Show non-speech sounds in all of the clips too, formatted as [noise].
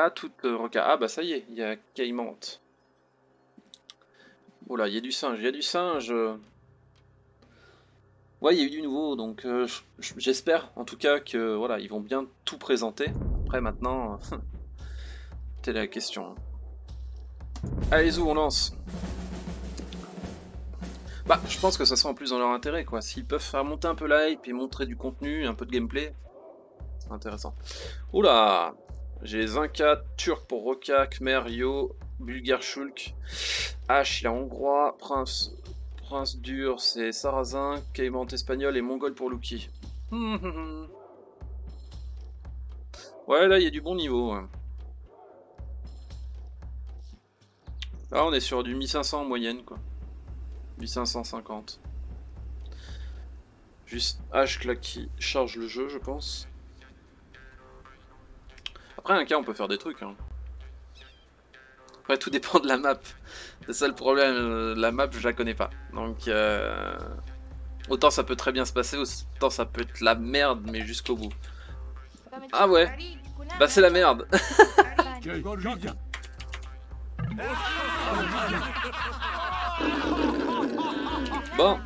Ah, toute euh, roca. Ah, bah ça y est, il y a Caïmante. Oh là, il y a du singe, il y a du singe. Ouais, il y a eu du nouveau, donc euh, j'espère en tout cas que voilà, ils vont bien tout présenter. Après, maintenant, [laughs] telle est la question. Allez, zou, on lance. Bah, je pense que ça sera en plus dans leur intérêt, quoi. S'ils peuvent faire monter un peu la hype et montrer du contenu, un peu de gameplay, c'est intéressant. Oula J'ai Zinka, Turc pour Roka, Khmer, Yo, Bulgar Shulk, H, il a hongrois, Prince, Prince dur, c'est Sarrazin, Caïman espagnol et Mongol pour Luki. [laughs] Ouais, là, il y a du bon niveau. Là, on est sur du 1500 en moyenne, quoi. 1550. Juste H là qui charge le jeu, je pense. Après, un cas, on peut faire des trucs. hein. Après, tout dépend de la map. C'est ça le problème. euh, La map, je la connais pas. Donc, euh, autant ça peut très bien se passer, autant ça peut être la merde, mais jusqu'au bout. Ah ouais. Bah, c'est la merde. [laughs] Bon,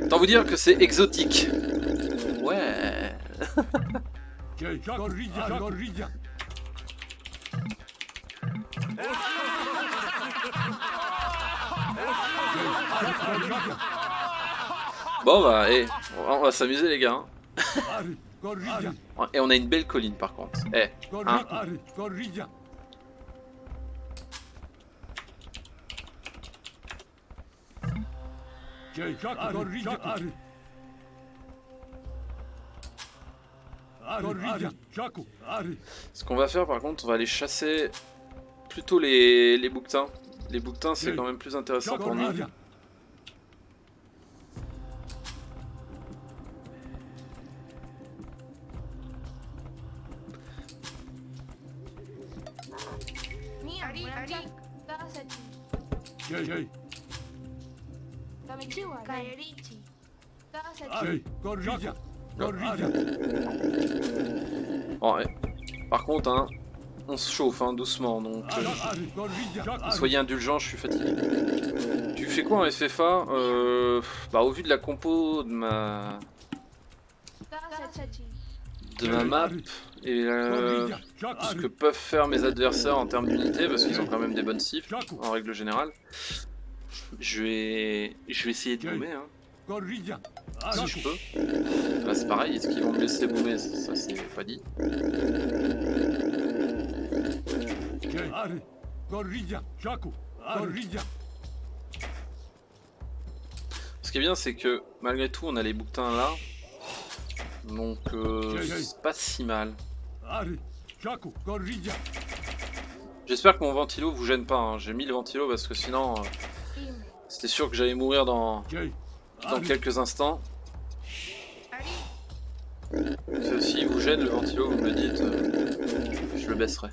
autant vous dire que c'est exotique. Ouais. Bon, bah, eh, on va s'amuser, les gars. hein. Et on a une belle colline, par contre. Eh, hein. Ce qu'on va faire par contre, on va aller chasser plutôt les, les bouquetins. Les bouquetins c'est quand même plus intéressant pour nous. Bon, ouais. Par contre, hein, on se chauffe hein, doucement, donc euh, soyez indulgents, je suis fatigué. Tu fais quoi en FFA euh, Bah au vu de la compo de ma, de ma map et euh, ce que peuvent faire mes adversaires en termes d'unité, parce qu'ils ont quand même des bonnes cibles en règle générale, je vais, je vais essayer de boomer. Hein. Si je peux. Là c'est pareil, est-ce qu'ils vont me laisser boomer? Ça, c'est pas dit. Ce qui est bien, c'est que malgré tout, on a les bouquetins là. Donc, euh, c'est pas si mal. J'espère que mon ventilo vous gêne pas. hein. J'ai mis le ventilo parce que sinon, euh, c'était sûr que j'allais mourir dans, dans quelques instants. Si vous gêne le ventilo, vous me dites, euh, je le baisserai.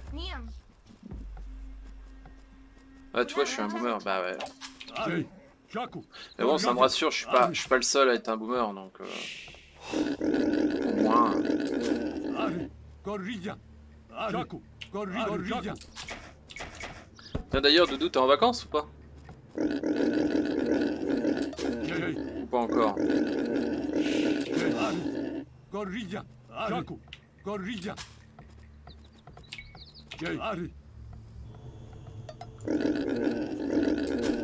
Ah, tu vois, je suis un boomer. Bah ouais. Mais bon, ça me rassure, je suis pas, je suis pas le seul à être un boomer, donc euh, au moins. Tiens d'ailleurs, Doudou, t'es en vacances ou pas? Ou pas encore.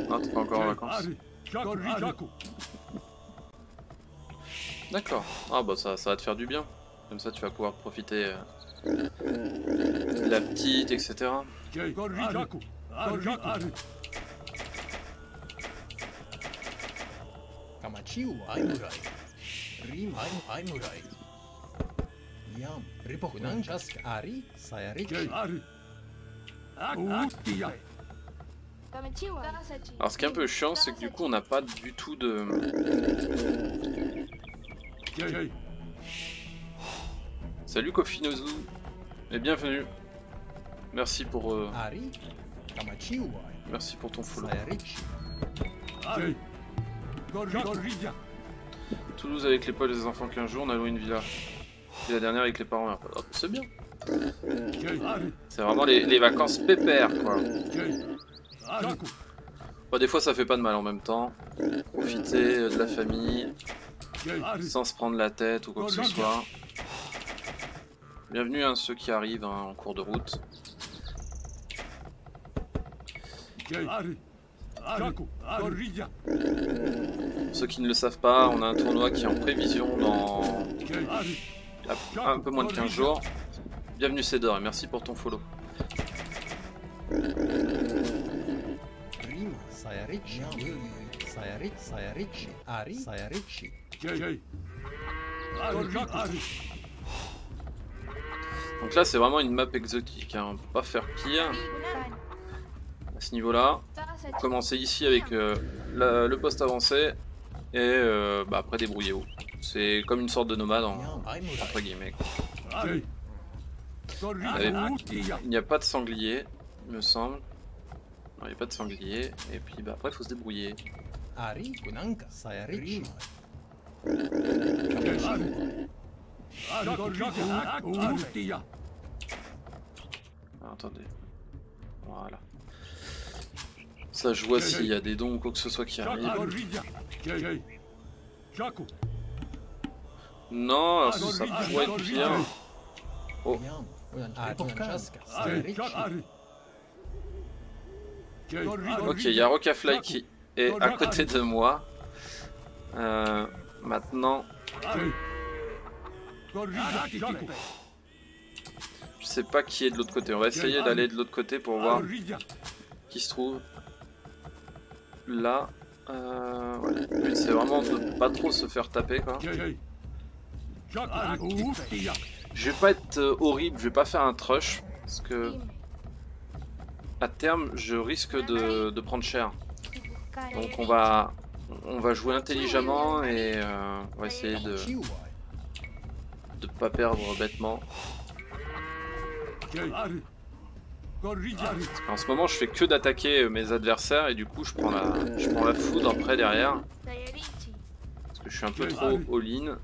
Non, t'es pas encore en vacances. D'accord. Ah bah ça, ça va te faire du bien. Comme ça, tu vas pouvoir profiter euh, de la petite, etc. Kamachiu Aimurai. Rim Aim Aimurai. Yam. Kunanchask Ari Sayarich. Alors ce qui est un peu chiant, c'est que du coup, on n'a pas du tout de... Salut Kofinozu et bienvenue. Merci pour, euh, merci pour ton follow. Toulouse avec les potes et les enfants 15 jours, on a une villa. Et la dernière avec les parents. Oh, c'est bien. C'est vraiment les, vacances pépères, quoi. Des fois, ça fait pas de mal en même temps. Profiter euh, de la famille, sans se prendre la tête ou quoi que ce soit. Bienvenue à ceux qui arrivent hein, en cours de route. Ceux qui ne le savent pas, on a un tournoi qui est en prévision dans un peu moins de 15 jours. Bienvenue Cédor et merci pour ton follow. Donc là c'est vraiment une map exotique, hein. on peut pas faire pire. À ce niveau là. Commencer ici avec euh, la, le poste avancé et euh, bah, après débrouillez-vous. C'est comme une sorte de nomade en, entre guillemets. Il n'y a pas de sanglier, il me semble. Non, il n'y a pas de sanglier. Et puis bah, après, il faut se débrouiller. Ah, attendez. Voilà. Ça, je vois s'il y a des dons ou quoi que ce soit qui arrive. Non, ça pourrait être pire. Oh. Ah, ok, il y a Rockafly qui est à côté de moi. Euh, maintenant... Ah, je sais pas qui est de l'autre côté. On va essayer d'aller de l'autre côté pour voir qui se trouve là. Euh, c'est vraiment de pas trop se faire taper quoi. Je vais pas être euh, horrible, je vais pas faire un trush parce que à terme je risque de, prendre cher. Donc on va on va jouer intelligemment et euh, on va essayer de de pas perdre bêtement. En ce moment, je fais que d'attaquer mes adversaires et du coup, je prends la, je prends la foudre après derrière. Parce que je suis un peu trop all-in.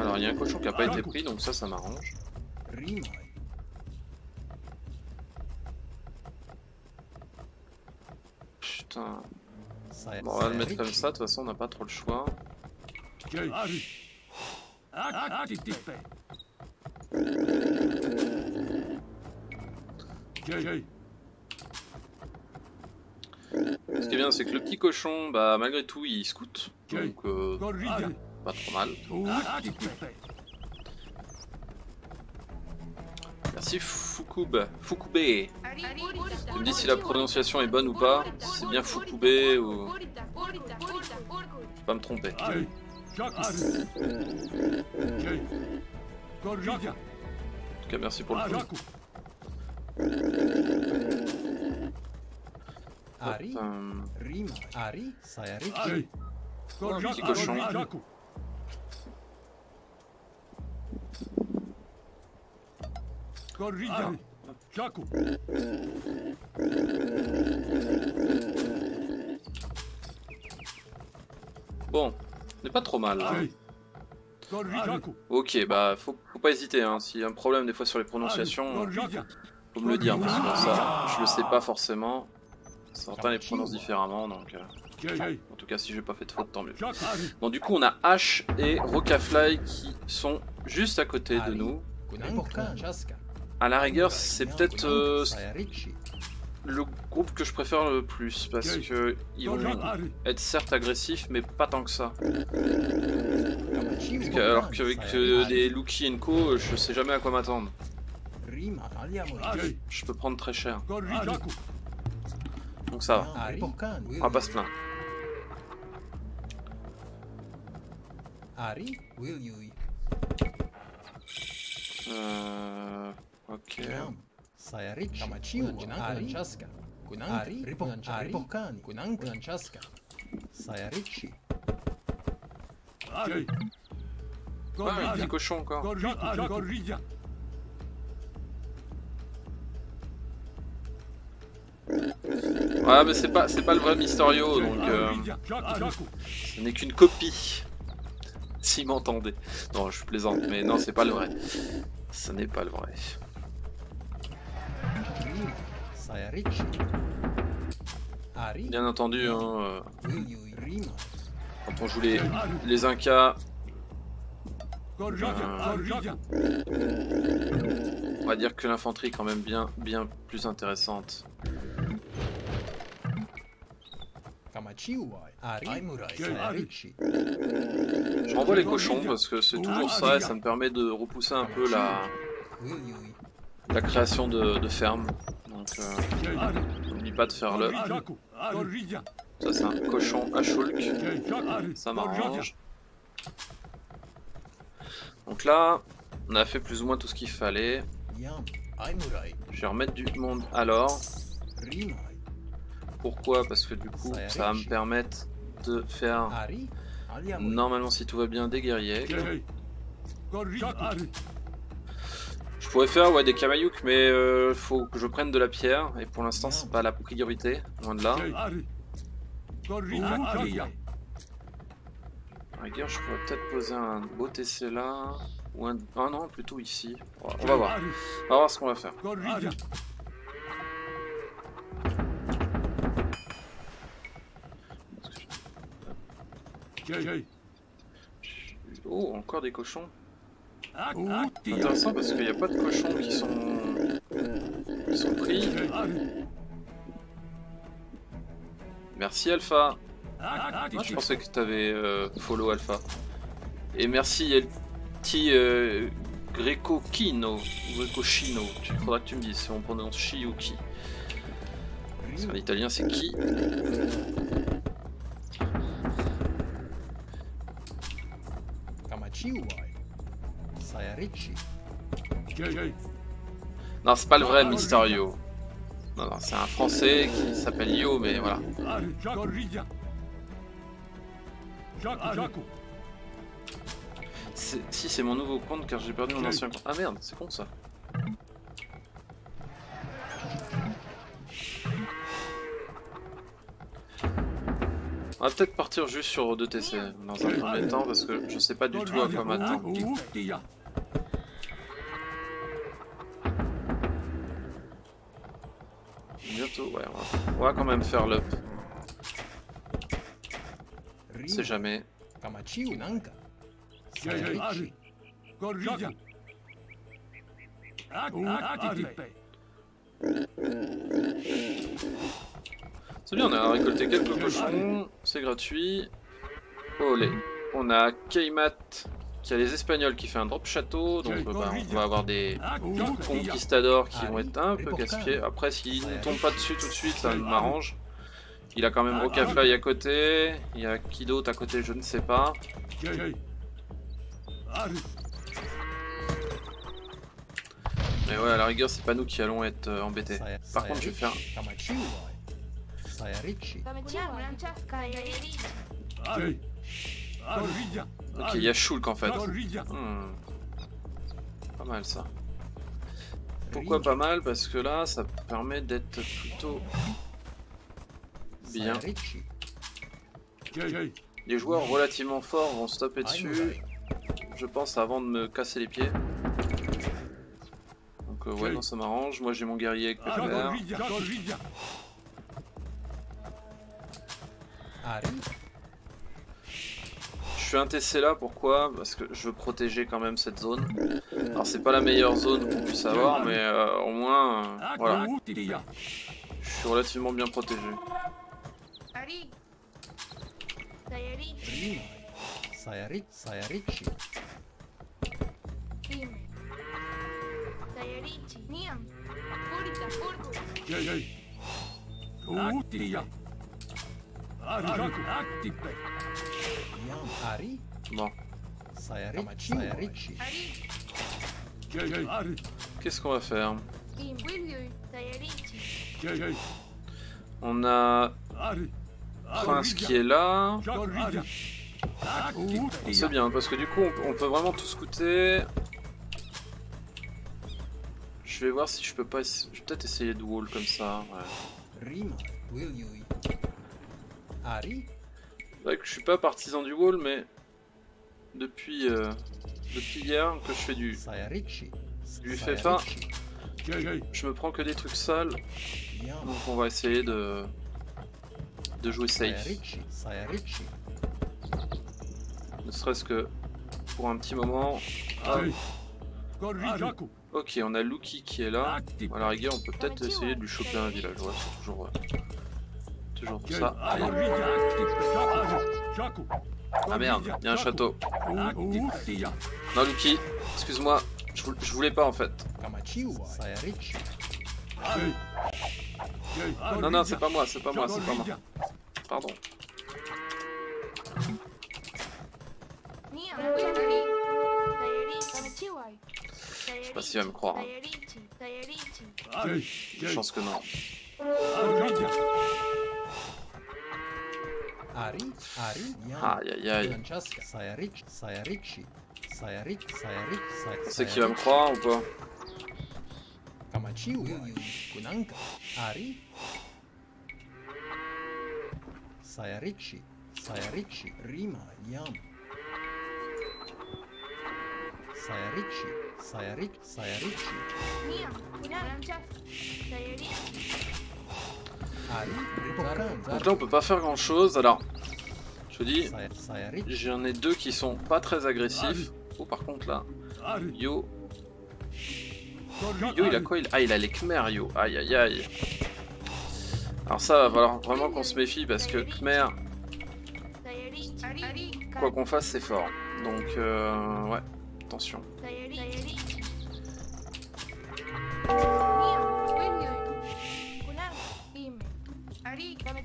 Alors, il y a un cochon qui n'a pas été pris, donc ça, ça m'arrange. Putain. Bon, on va le mettre comme ça, de toute façon, on n'a pas trop le choix. Ce qui est bien, c'est que le petit cochon, bah malgré tout, il scoute. Donc, euh, pas trop mal. Merci Fukube. Fukube. Tu me dis si la prononciation est bonne ou pas. Si c'est bien Fukube ou. Je vais pas me tromper. En tout cas, merci pour le coup. Ari, Rim, Ari, Petit cochon. Ah, ah. Bon, n'est pas trop mal. Hein. Ok, bah faut pas hésiter. Hein. S'il y a un problème des fois sur les prononciations, faut me le dire. Parce que ça, je le sais pas forcément. Certains les prononcent différemment, donc. Euh... En tout cas, si j'ai pas fait de faute, tant mieux. bon du coup, on a H et Rocafly qui sont juste à côté de nous. À la rigueur, c'est peut-être. Euh, le groupe que je préfère le plus parce que ils vont être certes agressifs mais pas tant que ça. Alors qu'avec euh, des Luki et Co, je sais jamais à quoi m'attendre. Je peux prendre très cher. Donc ça va. On va pas se. Euh... Ok. Sayarich, Tamachiu, Arinchaska, Kunankri, Ripokani, Kunanchaska, Sayarichi. Ah, il des cochons encore. Ouais, mais c'est pas, pas le vrai Mysterio, donc euh, ce n'est qu'une copie. S'il m'entendait. Non, je plaisante, mais non, c'est pas le vrai. Ce n'est pas le vrai. Bien entendu, hein, euh, quand on joue les, les Incas, Gorjaka. on va dire que l'infanterie est quand même bien, bien plus intéressante. Je renvoie les cochons parce que c'est toujours ça et ça me permet de repousser un peu la. La création de, de fermes. Donc euh, n'oublie pas de faire le. Ça c'est un cochon à Shulk. Ça m'arrange. Donc là, on a fait plus ou moins tout ce qu'il fallait. Je vais remettre du monde alors. Pourquoi? Parce que du coup, ça va me permettre de faire, normalement si tout va bien, des guerriers. Je pourrais faire ouais, des Kamayuk, mais euh, faut que je prenne de la pierre. Et pour l'instant, c'est pas la priorité, loin de là. Rigueur, je pourrais peut-être poser un beau TC là. Ou un... Ah non, plutôt ici. On va voir. On va voir ce qu'on va faire. Oh, encore des cochons. Intéressant parce qu'il n'y a pas de cochons qui sont, pris. Merci Alpha. Ah, je pensais que tu avais follow Alpha. Et merci El petit euh, Greco Kino. Greco Chino. Il faudra que tu me dises si on prononce chi ou qui. Parce qu'en italien c'est qui. Non, c'est pas le vrai Mysterio. Non, non, c'est un français qui s'appelle Yo, mais voilà. Si, c'est mon nouveau compte car j'ai perdu mon ancien compte. Ah merde, c'est con ça. On va peut-être partir juste sur 2 TC dans un premier temps parce que je sais pas du tout à quoi m'attendre. Bientôt, ouais, on va, on va quand même faire l'up. Sait jamais. Sayarichi. Gorjaka. Ari. C'est bien, on a récolté quelques cochons, c'est gratuit. Olé. On a Keimat a les Espagnols qui fait un drop château, donc bah, on va avoir des conquistadors qui vont être un peu casse-pieds. Après, s'ils ne tombent pas dessus tout de suite, ça m'arrange. Il a quand même Rocafly à côté, il y a qui d'autre à côté, je ne sais pas. Mais ouais, à la rigueur, c'est pas nous qui allons être euh, embêtés. Par contre, je vais faire. Ok, il y a Shulk en fait. Hmm. Pas mal ça. Pourquoi pas mal? Parce que là, ça permet d'être plutôt bien. Les joueurs relativement forts vont se taper dessus, je pense, avant de me casser les pieds. Donc euh, ouais, non, ça m'arrange. Moi, j'ai mon guerrier avec. PPR. Gorjaka. Gorjaka. Ari. Je suis un TC là, pourquoi? Parce que je veux protéger quand même cette zone. Alors, c'est pas la meilleure zone qu'on puisse avoir, mais euh, au moins, euh, voilà, je suis relativement bien protégé. Ari? Bon, qu'est-ce qu'on va faire? On a. Prince qui est là. C'est bien, parce que du coup, on peut, vraiment tout scouter. Je vais voir si je peux pas... Je vais peut-être essayer de wall comme ça. Ouais. Vrai que je suis pas partisan du wall, mais depuis, euh, depuis hier que je fais du... Sayarichi. Jay. Je me prends que des trucs sales, donc on va essayer de, de jouer safe. Ne serait-ce que pour un petit moment. Ah, ok, on a Luki qui est là. À la rigueur, on peut peut-être essayer de lui choper un villageois. C'est toujours, euh, toujours ça. Jaku. Ah merde, il y a un château. Non, Luki, excuse-moi, je, vou- je voulais pas en fait. Sayarichi. Jay. Jay. Non, non, c'est pas moi, c'est pas moi, c'est pas moi. Pardon. Je sais pas s'il va me croire. hein. Je pense que non. Ari. Ari. Aïe aïe aïe. C'est qui va me croire ou pas? Kamachiwa. Kunanka. Ari. Sayarichi. Sayarichi. Rima. Yam. Sayarichi. Sayarichi. Sayarichi. Niam. Francesca. Sayarichi. Donc là, on peut pas faire grand chose. Alors, je vous dis, j'en ai deux qui sont pas très agressifs. Oh, par contre là. Yo. Yo, il a quoi il... Ah, il a les Khmer, Yo. Aïe aïe aïe. Alors ça va falloir vraiment qu'on se méfie parce que Khmer, quoi qu'on fasse, c'est fort. Donc, euh, ouais, attention.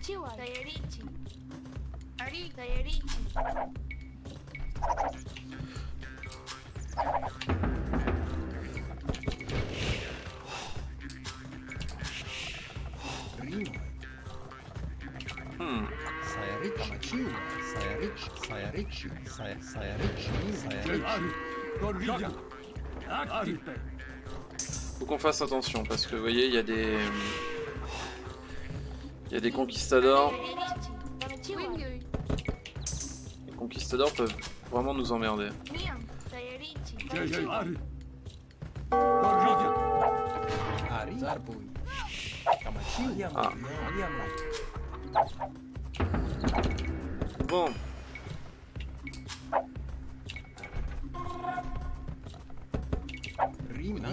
Kamachiwai. Sayarichi. Ari. Hmm. Faut qu'on fasse attention parce que vous voyez, il y a des. Il y a des conquistadors. Les conquistadors peuvent vraiment nous emmerder. Ah. Bon, Rima.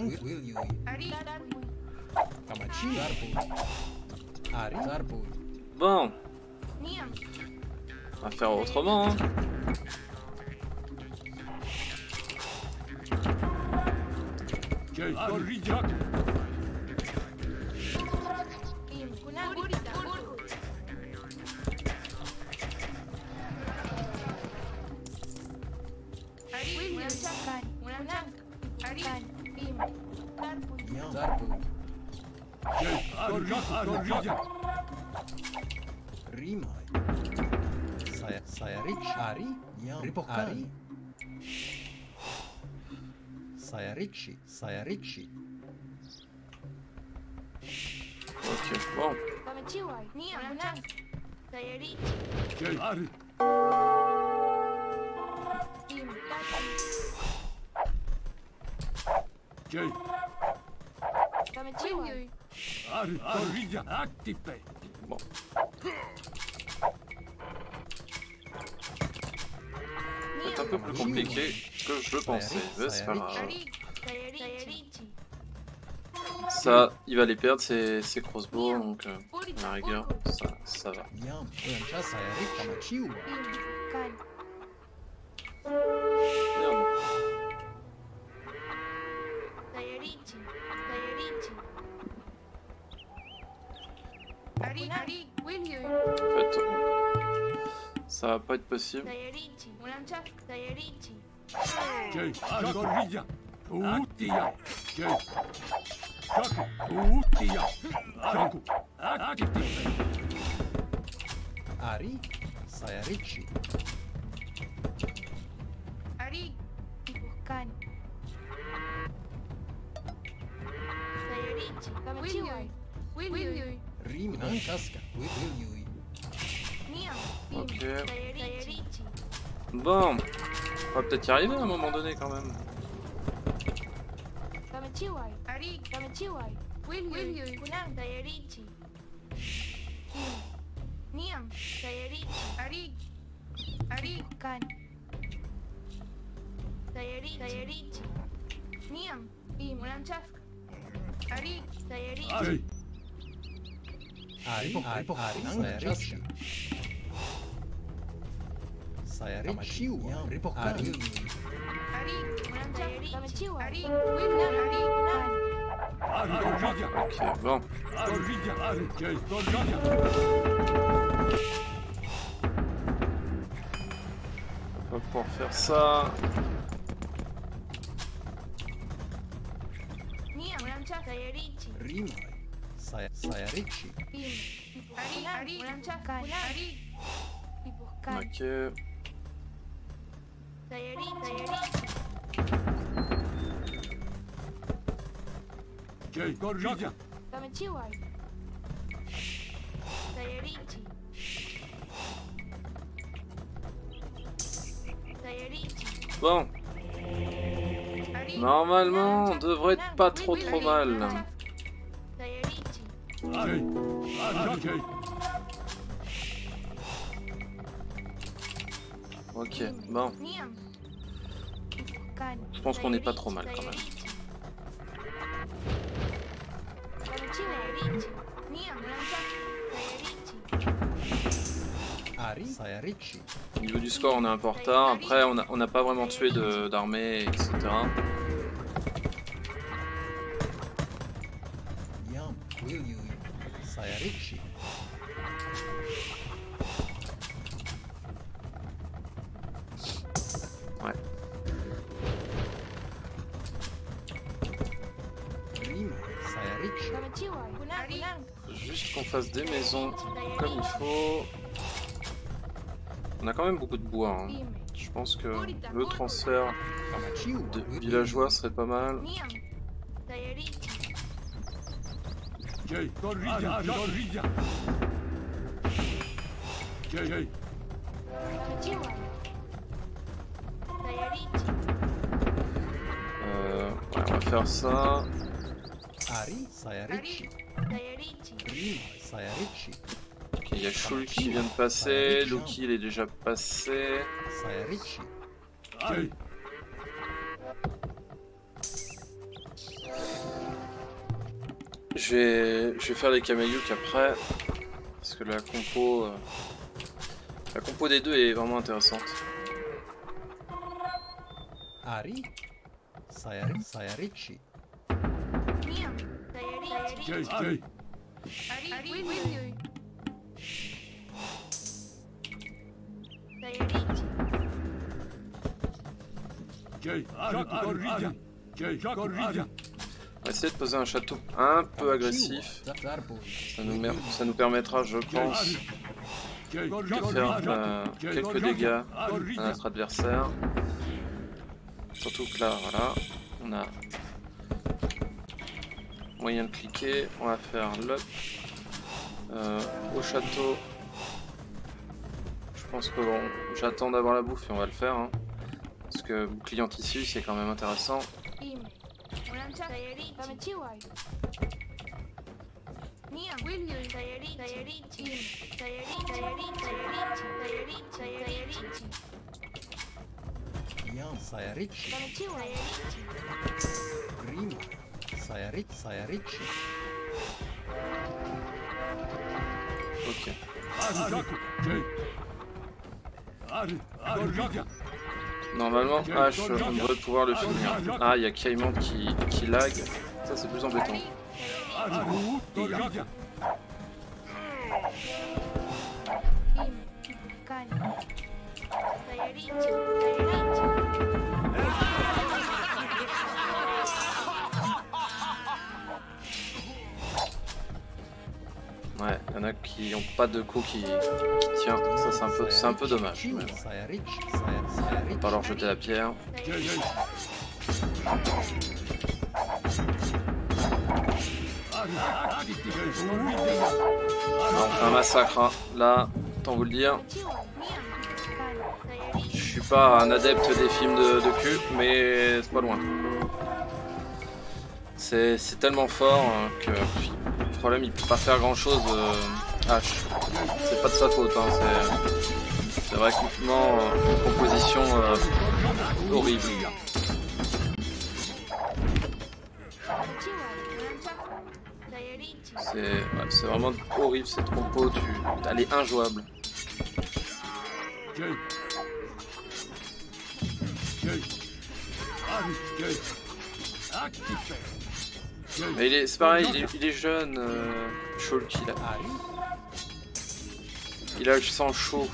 Bon, on va faire autrement. hein. Zarbui. Jay. Gorija. Gorija. Rima. Say- Sayarichi. Ari. Yam. Ari. Sayarichi. Sayarichi. Ok, bon. Kamachiwai. Niam. Kunan. Sayarichi. Jay. Ari. Bon. C'est un peu plus compliqué que je le pensais, mais c'est pas? Grave. Ça, il va les perdre, ces, ces crossbows, donc euh, à la rigueur, ça, ça va. Merde. Sayarichi. Sayarichi. Ari. Ari. William. En fait, ça va pas être possible. Sayarichi. Mulancha. Sayarichi. Jay. Ari. Gorija. Utia. Jay. Jaku. Utia. Jaku. Active. Ari. Sayarichi. Ari. Buscan. Sayarichi. Kamachiwai. William. Rima. Francesca. Ok. Bon, va peut-être y arriver à un moment donné quand même. Kamechiwai. Bon. On va pouvoir faire ça. Sayarichi. Rima. Sayarichi. Ok. Sayarichi. Sayarichi. Bon, normalement, on devrait être pas trop trop mal. Ok, bon. Je pense qu'on est pas trop mal, quand même. Au niveau du score, on est un peu en retard. Après, on n'a pas vraiment tué d'armée, etc. Ouais. Juste qu'on fasse des maisons comme il faut. On a quand même beaucoup de bois. hein. Je pense que le transfert de villageois serait pas mal. Jay Gorgia. Ari Gorgia. Jay. Jay. Sayarichi. Euh, ouais, on va faire ça. Ari. Sayarichi. Sayarichi. Ok, il y a Shul qui vient de passer. Loki, il est déjà passé. Sayarichi. Jay. Je vais, je vais faire les Kamayuk après. Parce que la compo. euh, La compo des deux est vraiment intéressante. Ari? Sayari. Sayarichi. Niang. Sayarichi. Va essayer de poser un château un peu agressif. Ça nous, permettra, je pense, de faire euh, quelques dégâts à notre adversaire. Surtout que là, voilà, on a moyen de cliquer. On va faire l'up euh, au château. Je pense que bon, j'attends d'avoir la bouffe et on va le faire. hein. Parce que bouclier anti c'est quand même intéressant. Ime. Ulamchask. Sayarichi. Kamechiwai. Niang. Williui. Sayarichi. Sayarichi. Ime. Sayarichi. Sayarichi. Sayarichi. Sayarichi. Sayarichi. Yam. Sayarichi. Kamechiwai. Sayarichi. Rima. Sayarichi. Sayarichi. Ok. Ari. Normalement, H, on devrait pouvoir le finir. Ah, il y a Caïman qui, qui lag. Ça, c'est plus embêtant. Ouais, il y en a qui ont pas de coup qui, qui tient. Ça, c'est un peu, c'est un peu dommage. mais. Sayar- Sayarichi. Pas leur jeter la pierre. Non, un massacre, hein. là, autant vous le dire. Je suis pas un adepte des films de, cul, mais c'est pas loin. C'est tellement fort hein, que problème il peut pas faire grand chose. H. C'est pas de sa faute, hein, c'est vraiment euh, une composition euh, horrible. C'est ouais, vraiment horrible cette compo, tu, elle est injouable. Mais il est- c'est pareil, il est, il est jeune, euh, Shulk, il a, il a le sang chaud.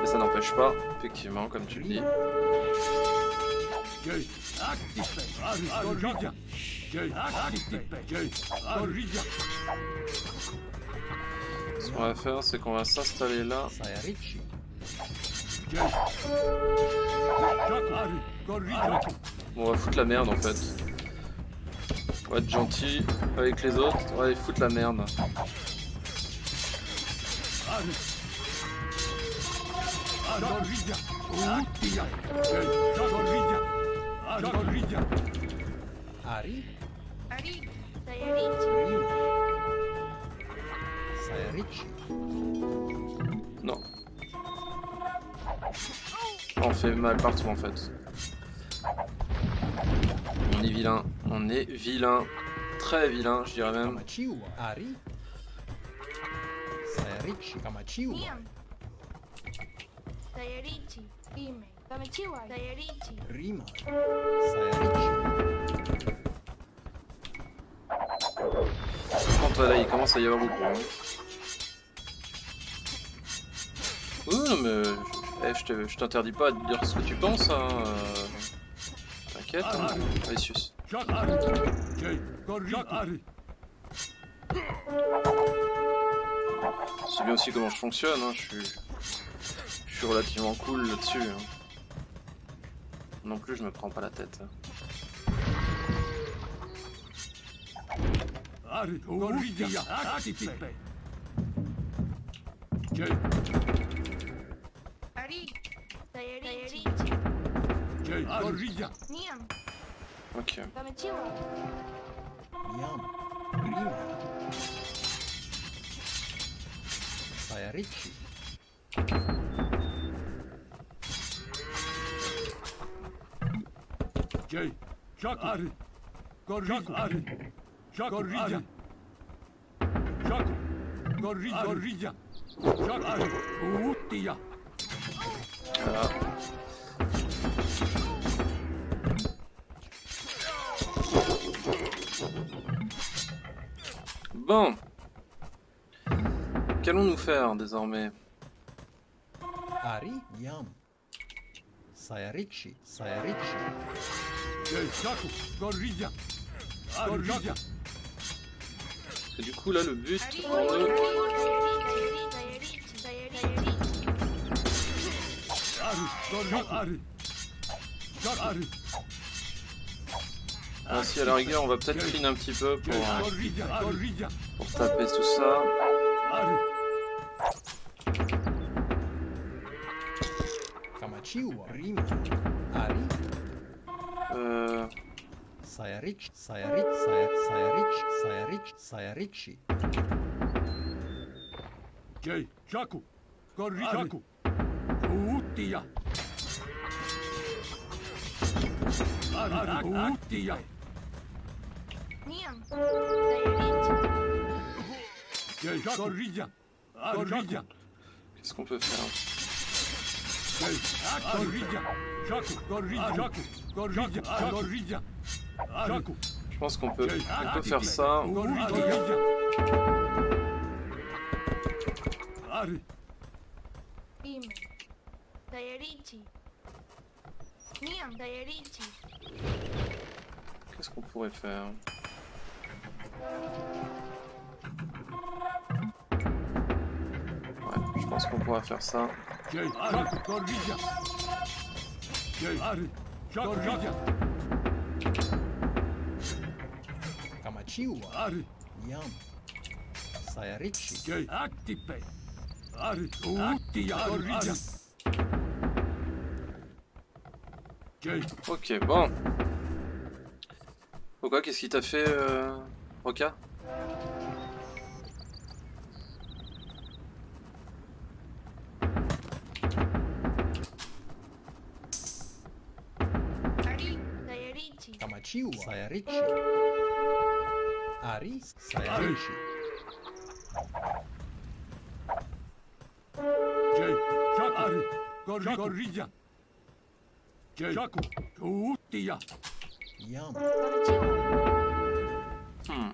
Mais ça n'empêche pas, effectivement, comme tu le dis. Ce qu'on va faire, c'est qu'on va s'installer là. On va foutre la merde en fait. On va être gentil avec les autres, on va foutre la merde. Non. On fait mal partout en fait. On est vilain, on est vilain. Très vilain, je dirais même. Contre là il commence à y avoir beaucoup. hein. Oui non mais je, eh, je te- je t'interdis pas de dire ce que tu penses hein. Hein. Tu sais bien aussi comment je fonctionne, hein. je, suis... je suis relativement cool là-dessus. hein. Non plus je me prends pas la tête. hein. Ari, Gorilla. Active. Jay. Ari, Sayarichi, Jay. Gorilla. Niam, Ok. Kamichiwa, Yam, Rima, Sayarichi, Jay. Jack. Ari. Gorilla. Ari. Jack. Gorilla. Jack. Gorilla. Gorilla. Jack. Ari. Utia. Voilà. Bon. Qu'allons-nous faire désormais? Ari, Yam, Sayarichi, Sayarichi, que du coup là le but Ari, pour Sayarichi, Ari. Ari. Ah, si à la rigueur on va peut-être clean un petit peu pour, euh, pour taper tout ça. Euh, Gorilla. Qu'est-ce qu'on peut faire. Jack. Je pense qu'on peut, on peut faire ça. Qu'est-ce qu'on pourrait faire Ouais, je pense qu'on pourra faire ça. Kamachiwa. Yam, Sayarichi. Ari, Ok, bon. Pourquoi Qu'est-ce qui t'a fait, euh... Roca Ari, Sayarichi. Kamachiwa. Sayarichi. Ari. Sayarichi. Jay, Gor-. Jay, Shaku. Hmm.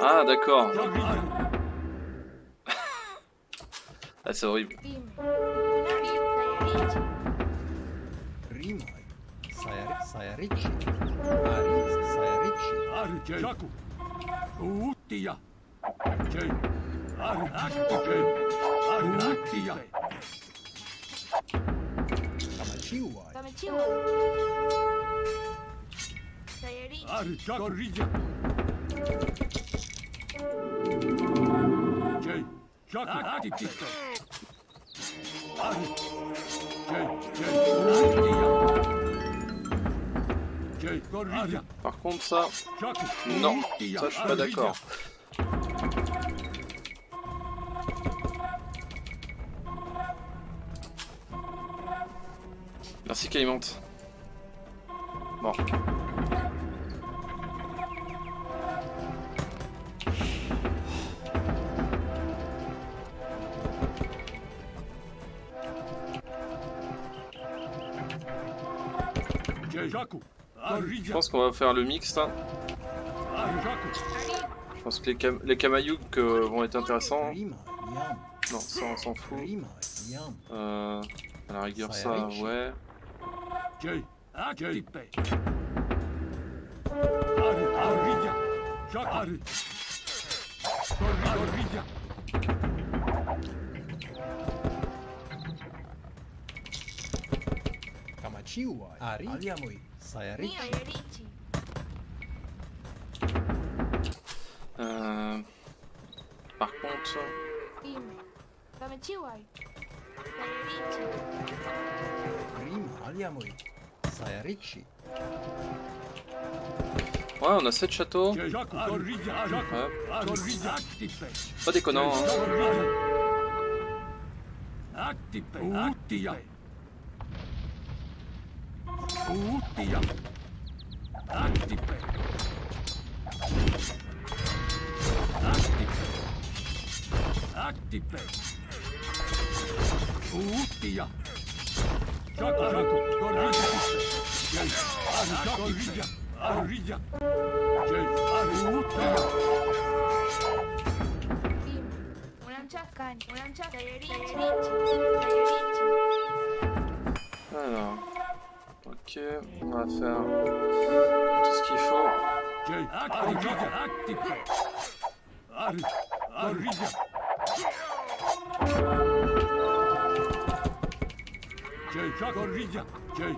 Ah, d'accord. [laughs] Ah, c'est horrible. Par contre, ça... Non, ça, je suis pas d'accord. Merci Caïmante. Bon. Shaku, Je pense qu'on va faire le mix là. Ari, Shaku, Ari, Je pense que les, cam les Kamayouk euh, vont être intéressants. Non, ça on s'en fout. Euh, à la rigueur, Ça ça, riche. ouais. Jay, Actipe. Ari, Gorilla. Shak, Ari. Gorilla. Kamachiwa. Ari. Aliamui. Sayarichi. Sayarichi. Euh, par contre, Ouais, on a 7 châteaux. Ouais, pas déconnant. Hein. Alors, ok, on va faire tout ce qu'il faut. Jay, Shaku, Gorilla. Jay.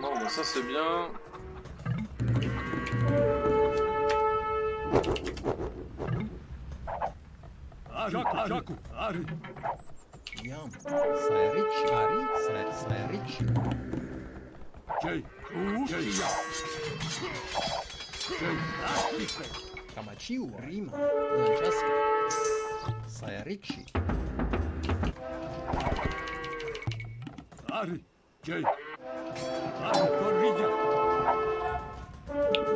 Bon, bah, ça c'est bien. Jay, Actipe. Kamachiwa. Rima. Ari, Jay. Ari, Gorilla.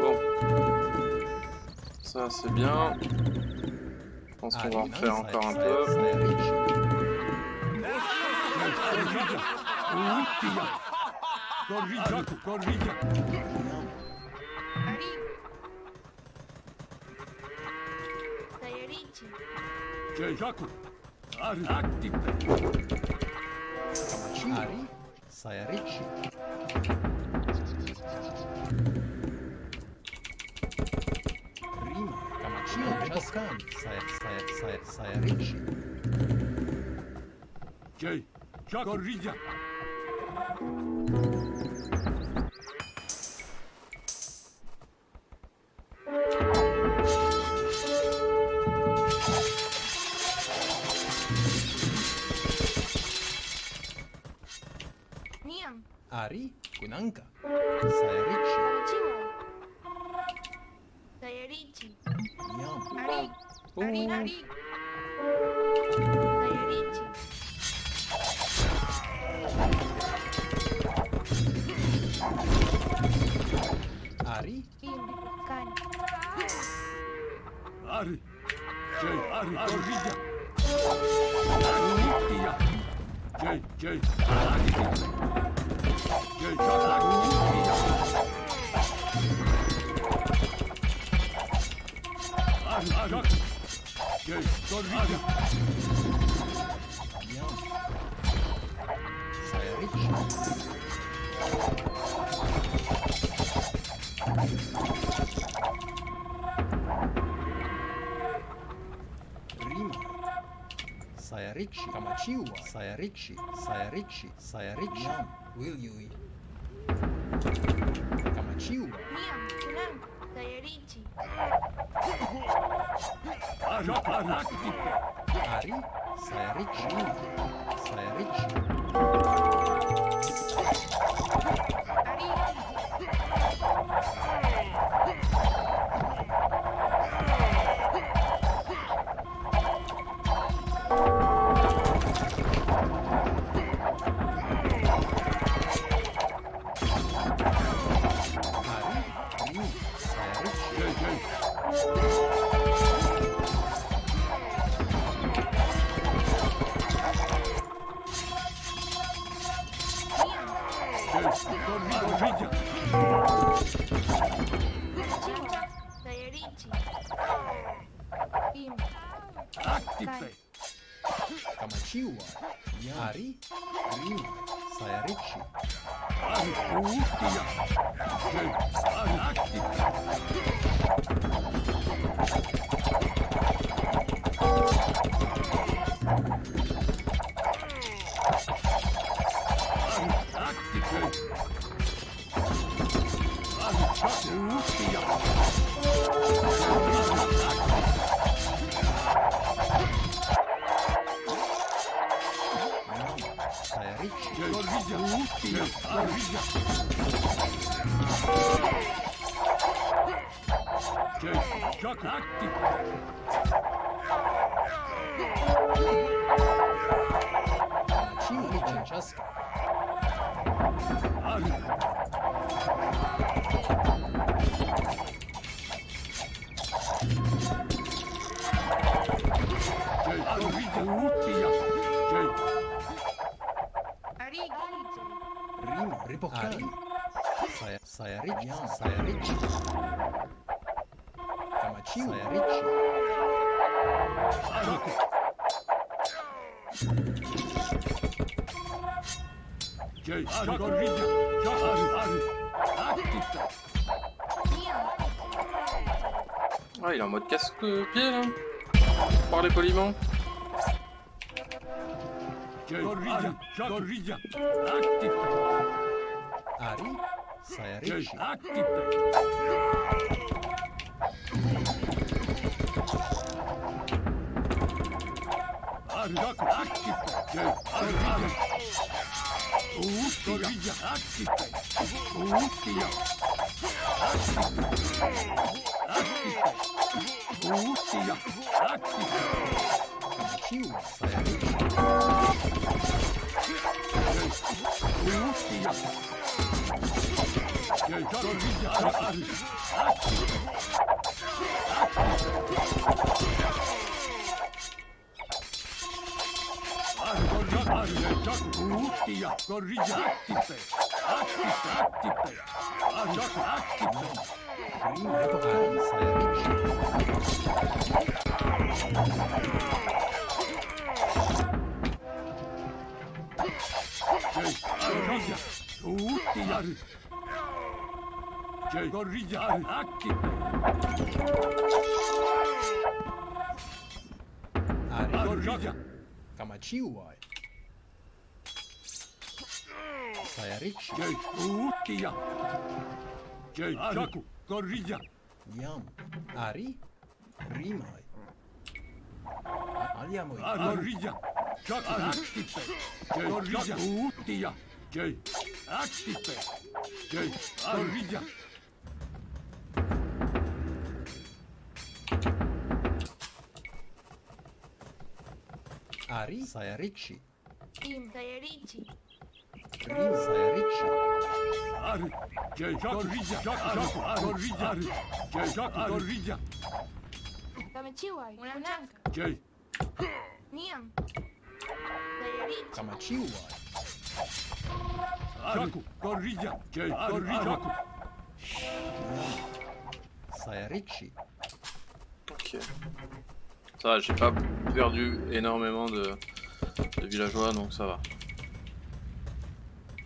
Bon. Ça c'est bien. Je pense qu'on va en faire encore un peu. Utia. Jadi, jaga. Kunanka. Sayarichi. Sayarichi. Yum. Uh. Chiwa, Sayarichi, Sayarichi, Sayarichi, Yam, Wilui, Kamachiwa, Yam, Sayarichi, Ari, Sayarichi, Sayarichi. Ah, il est en mode casque-pied là hein. Parlez poliment. Yeah. Attia, corri già ti per atti atti per atti atti per Corrige, tutti gli altri. Corrige Attipe. Corrige. Kamachiwa. Ari. Sayarichi. Im Sayarichi. Rim. Sayarichi. Ari. Jay. Gorilla. Jaku. Gorilla. Jay. Jaku. Gorilla. Ok. Ça va, j'ai pas perdu énormément de villageois, donc ça va.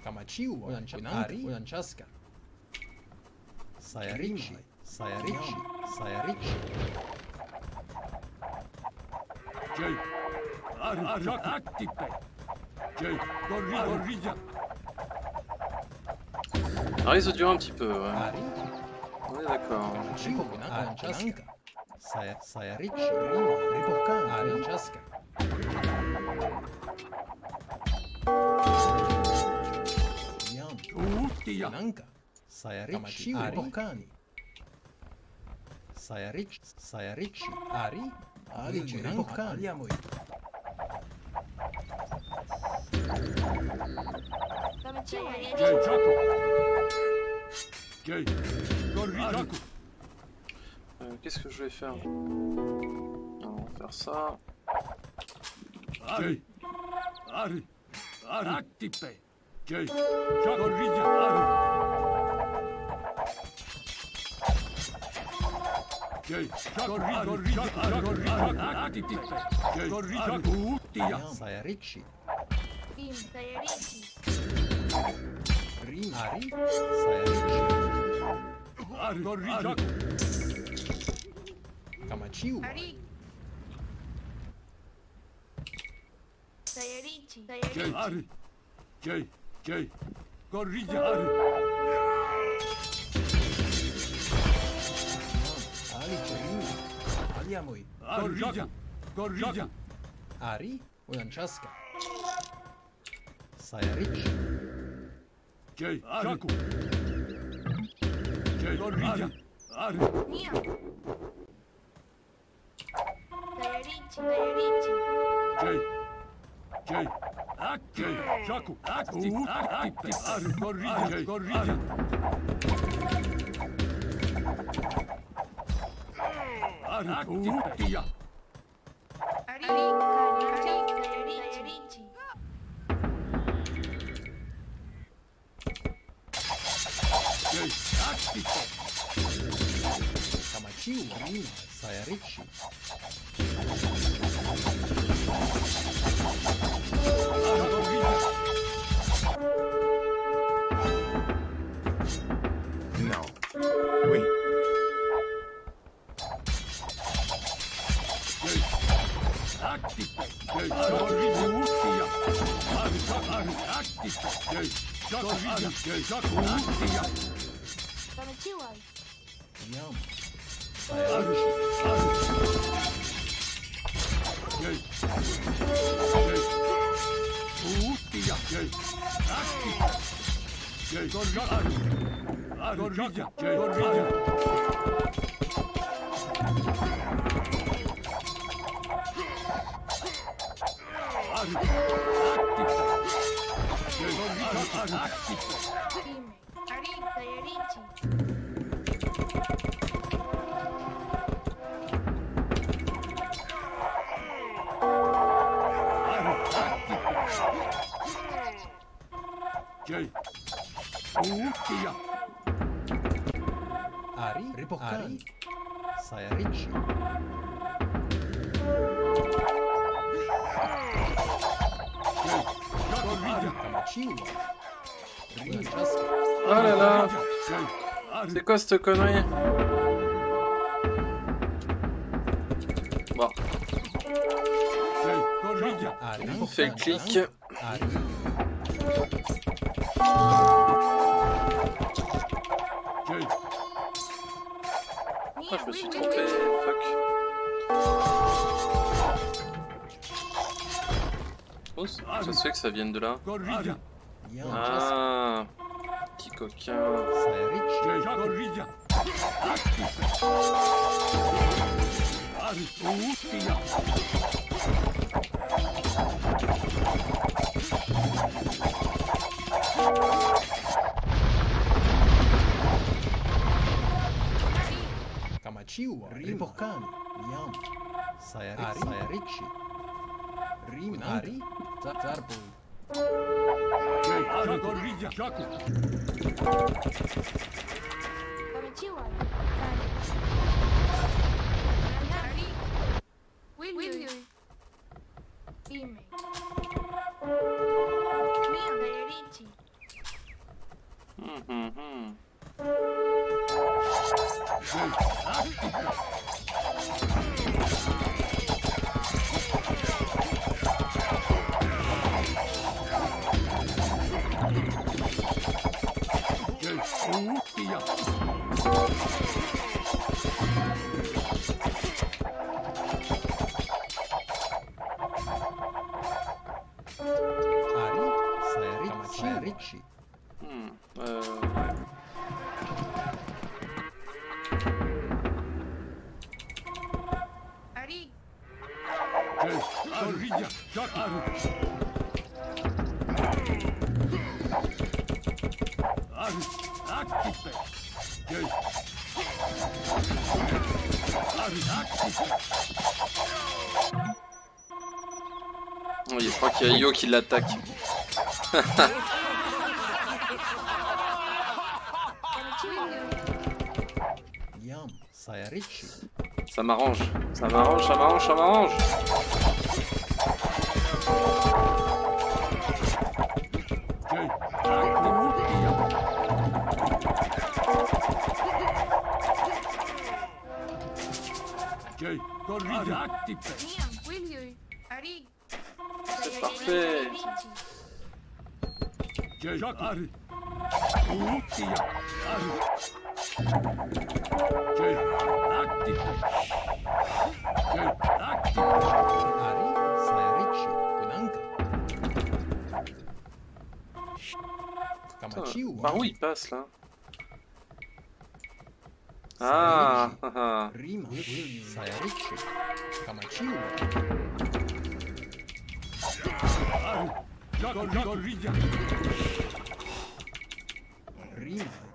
Kamachiwai. Ari. Unanchaska. Sayarichi. Sayarichi. Sayarichi. Jay. Actipe. Jay. Gorilla. Gorilla. Ça risque de durer un petit peu, ouais. On est d'accord. Chico Unanchaska. Saya Sayarichi. Rim. Ripokan. Unanchaska. Nanka. Sayarichi. Ari. Sayarichi. Sayarichi. Ari. Ari. Euh, Qu'est-ce que je vais faire? On va faire ça. Ari. Ari. Ari. Actipe. Jay. Jaku. Gorilla. Ari. Jay. Jaku. Gorilla. Gorilla. Actipe. Jay. Gorilla. Utia. Yam. Sayarichi. Im Sayarichi. Rim. Ari. Sayarichi. Ari. Gorilla. Kamachiwai. Ari. Sayarichi. Jay. Sayarichi. Ari. Jay. Jay. Gorilla. Ari. Ali Rim. Aliamoi. Gorilla. Gorilla. Ari. Unanchaska. Sayarichi. Jay. Jaku. Jay. Gorilla. Ari. Niam. Sayarichi. Sayarichi. Jay. Jay. Active. Jaku. Active. Active. Ari. Gorilla. Gorilla. Ari. Utia. Ari. Kamachi. Sayarichi. Jay. Active. Kamachiwai. Rim. Sayarichi. Ari. Gorilla. No. Wait. Jay. Active. Jay. Gorilla. Utia. Ari. Ari. Active. Jay. Gorilla. Jay. Utia. Ari. Ripokani. Sayarichi. Oh là là. C'est quoi cette connerie? Bon. On fait le clic. Ah, je me suis trompé. Fuck. Oh, ça ça se fait que ça vienne de là. Yam. Ah, petit coquin. Jay. Gorilla. Ari. Utia. Kamachiwa. Ripokani. Yam. Sayari. Sayarichi. Rim. Ari. Zarpul. Jay. Ari. Gorilla. Jaku. Konnichiwa. Ari. Will you? Dime. Mia Sayarichi. Hum, Ricci. Hmm. Uh... qui l'attaque. [laughs] Ça m'arrange. Ça m'arrange, ça m'arrange, ça m'arrange. Kamachiwa. Par où il passe là Ah, ah, ah. Rima. Sayarichi. Kamachiwa. Ari. Jaku. Gorilla. Rima. Konnichiwa.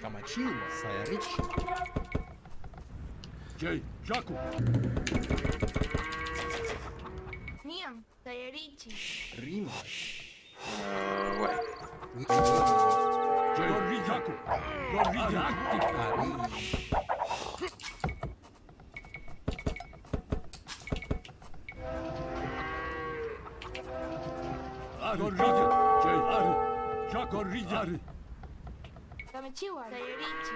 Камачил, Сайрич. Джей, Джаку. Нем, Сайричи. Рим. Ой. Джей, Джаку. Джей, Джаку. Corrige, Jay, Ari, Jaco, Rige, Ari. Zameciła. Zajęlicie.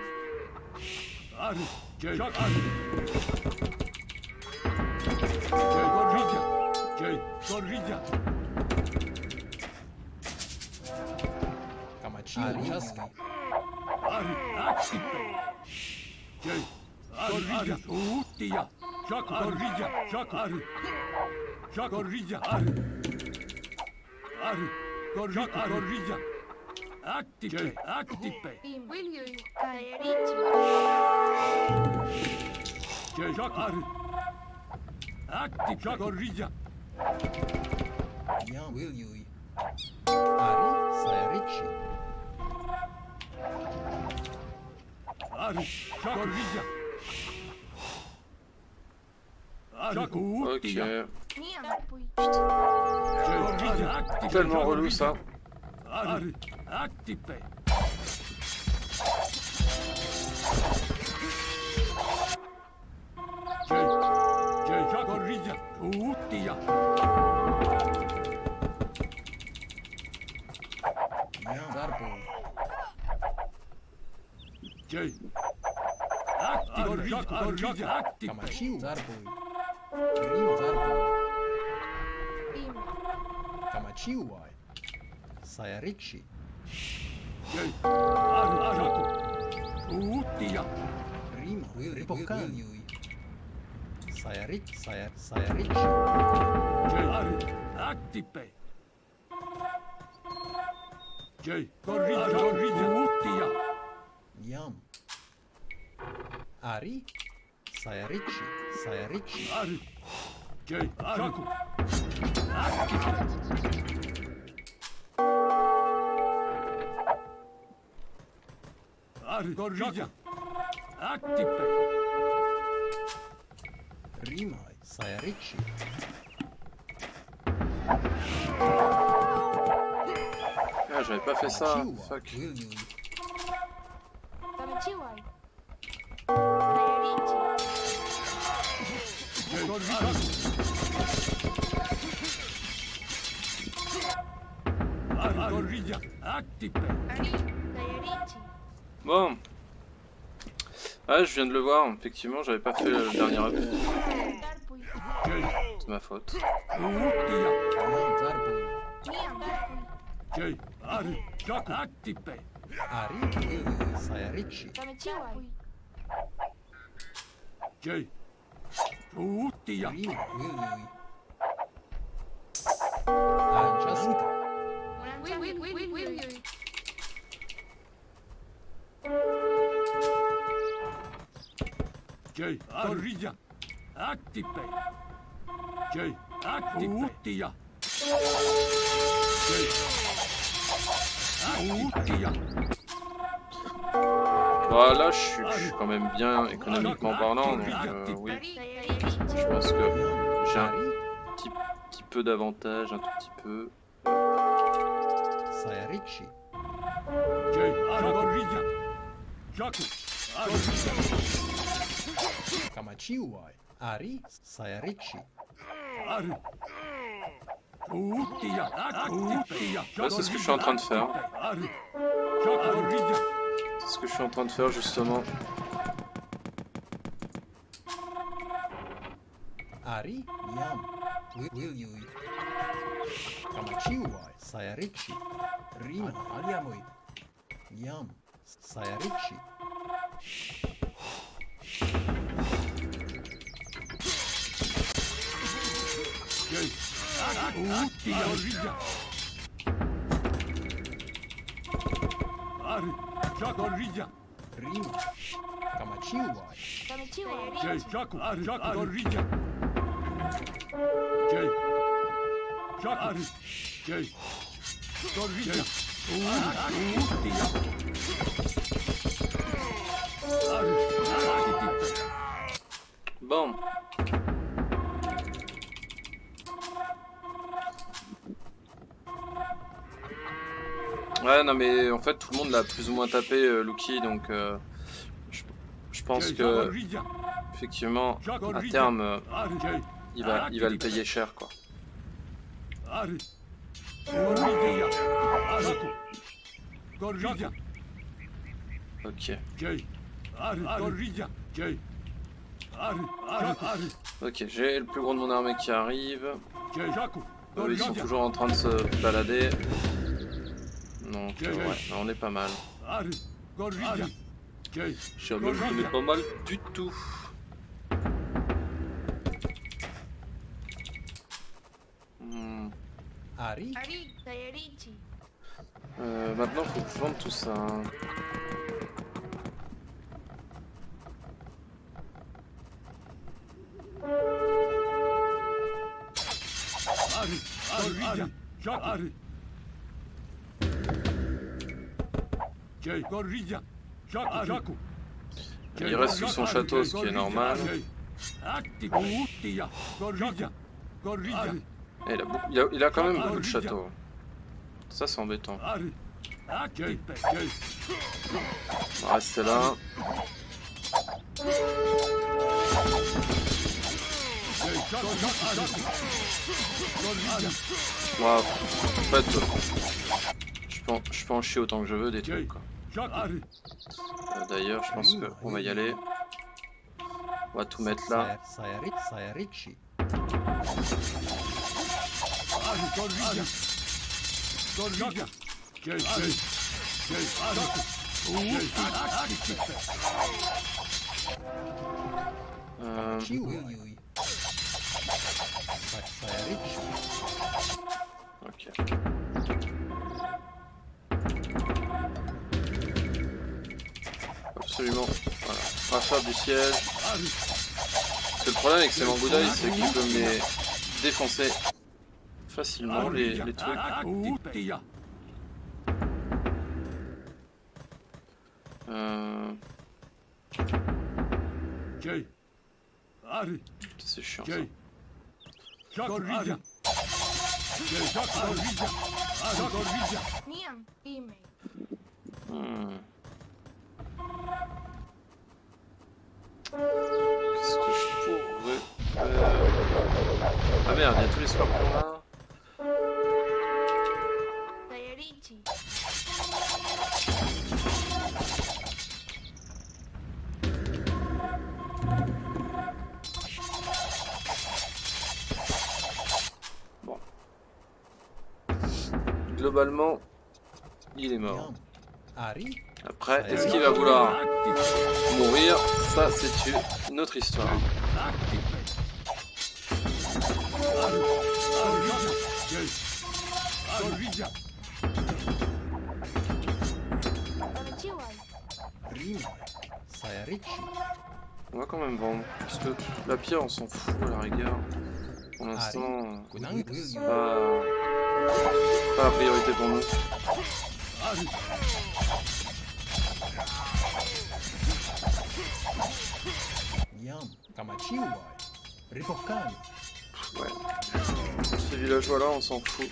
Ary, dzień, Ary. Dzień, Gorwidzia. Dzień, Gorwidzia. Kamaciła, czaska. Ary, aksypę. Dzień, Gorwidzia. Uutija. Şak, Gorwidzia. Şak, Ary. Şak, Gorwidzia. Ary. Ary. Gorwidzia. Gorwidzia. Ari. Ari. Corrija. Corrija. Actipe. Actipe. Bim. Will you? Ari, Corrija. Ari, Ok. Tellement relou ça. Ari, Atipe. Jeja Corrija, Uutia. Sarpo. Jei. Atti, Corrija, Corrija, Atipe. Sarpo. Sarpo. Kamachiu, ai saia é riksi. Ripokan. Saia é riksi, saia, é- saia riksi. Aktipe. Jei, korrida, korrida, uttia. Jam. Ari, saia riksi, saia riksi. Ari. Jei, Ari. Aktipe. koruyacağım. Aktif. Rimay Ah, j'avais pas fait ça. Fuck. Bon. Ah, je viens de le voir. Effectivement, j'avais pas fait le dernier up. C'est ma faute. Jay. Corrija. Actipe. Jay. Actipe. Jay. Utia. Voilà, je suis, je suis quand même bien économiquement parlant, donc euh, oui, je pense que j'ai un petit, petit peu d'avantage, un tout petit peu. Kamachiwai, Ari Sayarichi. C'est ce que je suis en train de faire. C'est ce que je suis en train de faire justement. Ari Yam. Will you Kamachiwai Sayarichi. Rima Aliamui. Yam Sayarichi. Utia. Ouais, non, mais en fait, tout le monde l'a plus ou moins tapé, euh, Lucky, donc euh, je, pense que, effectivement, à terme, il va, il va le payer cher, quoi. Ok. Ok, j'ai le plus gros de mon armée qui arrive. Ils sont toujours en train de se balader. Donc, euh, ouais, on est pas mal. Sherlock, on est pas mal du tout. Hmm, Ari, Ari, Sayarichi. euh, maintenant, faut que je vende tout ça. hein. Il reste sous son château, ce qui est normal. Et il, a beaucoup- il a- il a quand même beaucoup de châteaux. Ça, c'est embêtant. On va rester là. Moi, en fait, je peux en chier autant que je veux des trucs. quoi. Euh, D'ailleurs, je pense qu'on va y aller. On va tout mettre là. Saya- Sayari, Absolument. Voilà. On va faire du siège. Le problème avec ces Mangudai, c'est qu'il peut me les défoncer facilement les, les trucs. Euh, c'est chiant ça. Gorilla. Jay. Gorilla. Ari. Gorilla. Niam, Ime. Hmm. Ah merde, il y a tous les scorpions là. Sayarichi. Globalement, il est mort. Yam. Après, est-ce qu'il va vouloir mourir? Ça, c'est une autre histoire. On va quand même vendre. Parce que la pierre, on s'en fout à la rigueur. Pour l'instant, c'est pas... pas la priorité pour nous. Yam. Kamachiwa. Rikokani. Ouais. Ces villageois-là, on s'en fout.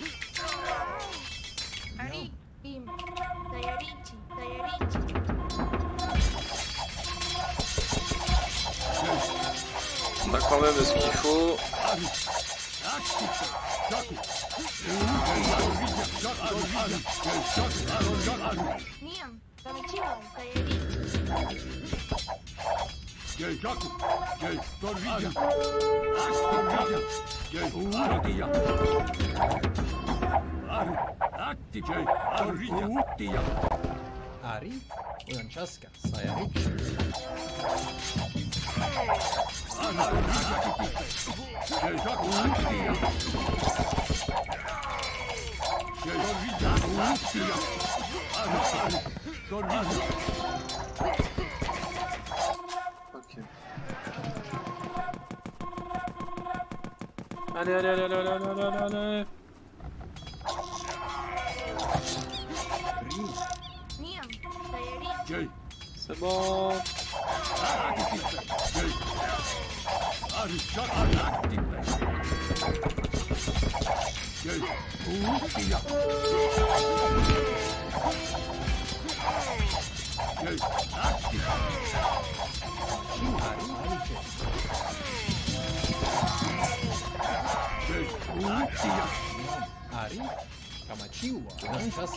On a quand même ce qu'il faut. Somente ontem ele... Gei, Jaku! Gei, Torvidya! Ash, Torvidya! Gei, Uradiya! Aru, Atti, Gei, Torvidya! Uttiya! Ari, Uyanchaska, Sayari. Aru, Uradiya! Gei, Jaku, Uttiya! Ok. Allez, allez, allez, allez, allez, allez, allez, allez. C'est bon. Ari, Kamachiwa, Dantas,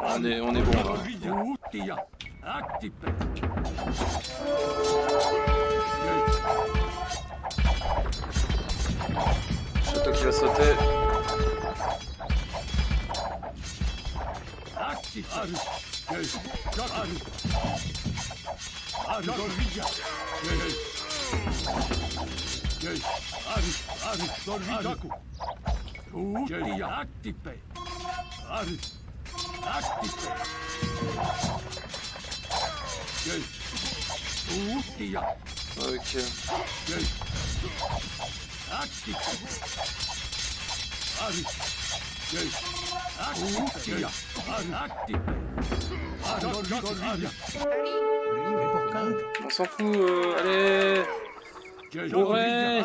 Allez, on est bon là. Corrija, Utia, Active. Jay, Château qui va sauter. Active, Ari, Ok. On s'en fout. euh, allez. Ouais.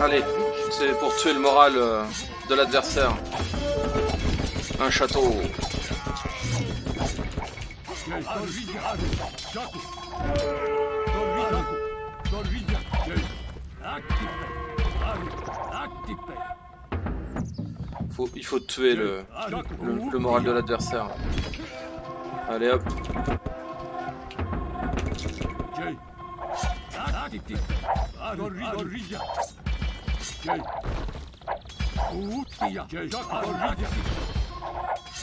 Allez, c'est pour tuer le moral euh, de l'adversaire. Un château. Faut, il faut tuer le, le, le moral de l'adversaire. Allez hop.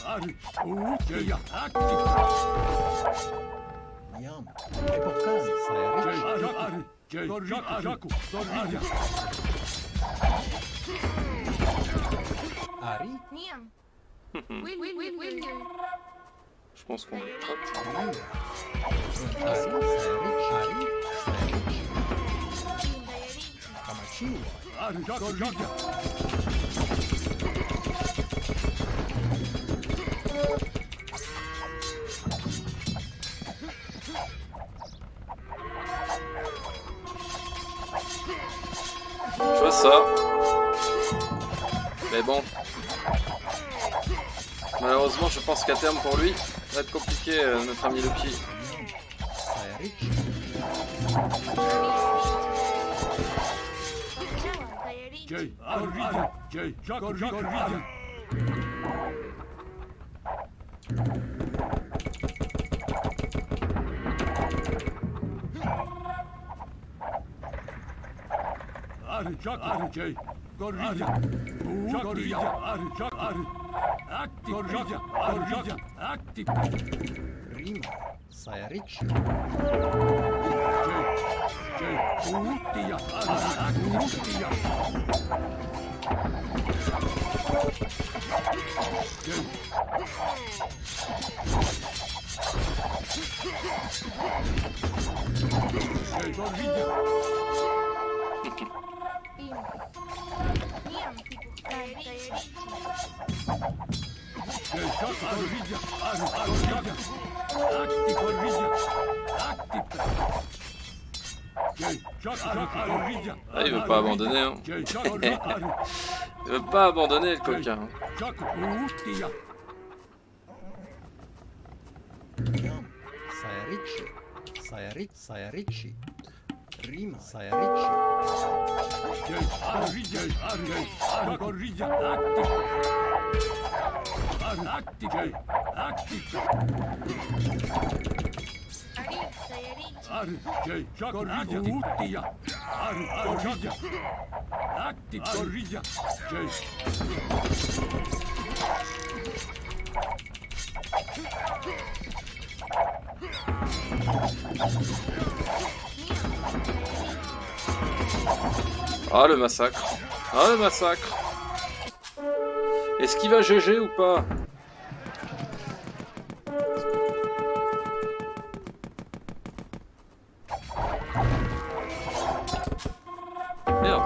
Ari. Je pense qu'on Rima. Je vois ça. Mais bon. Malheureusement, je pense qu'à terme pour lui, ça va être compliqué, euh, notre ami Lucky. Sayarichi. Sayarichi. Rima. Sayarichi. Im. Niam. Sayarichi. Ah, il veut pas abandonner, hein. Il veut pas abandonner le coquin. hein. Yama. Sayarichi. Sayarichi. Sayarichi. Rima. Sayarichi. Ari. Sayarichi. Aru, Jay, Corrija, Uttia, Aru, Corrija, Atti, Corrija, Jay. Ah le massacre. Ah le massacre. Est-ce qu'il va GG ou pas? Merde.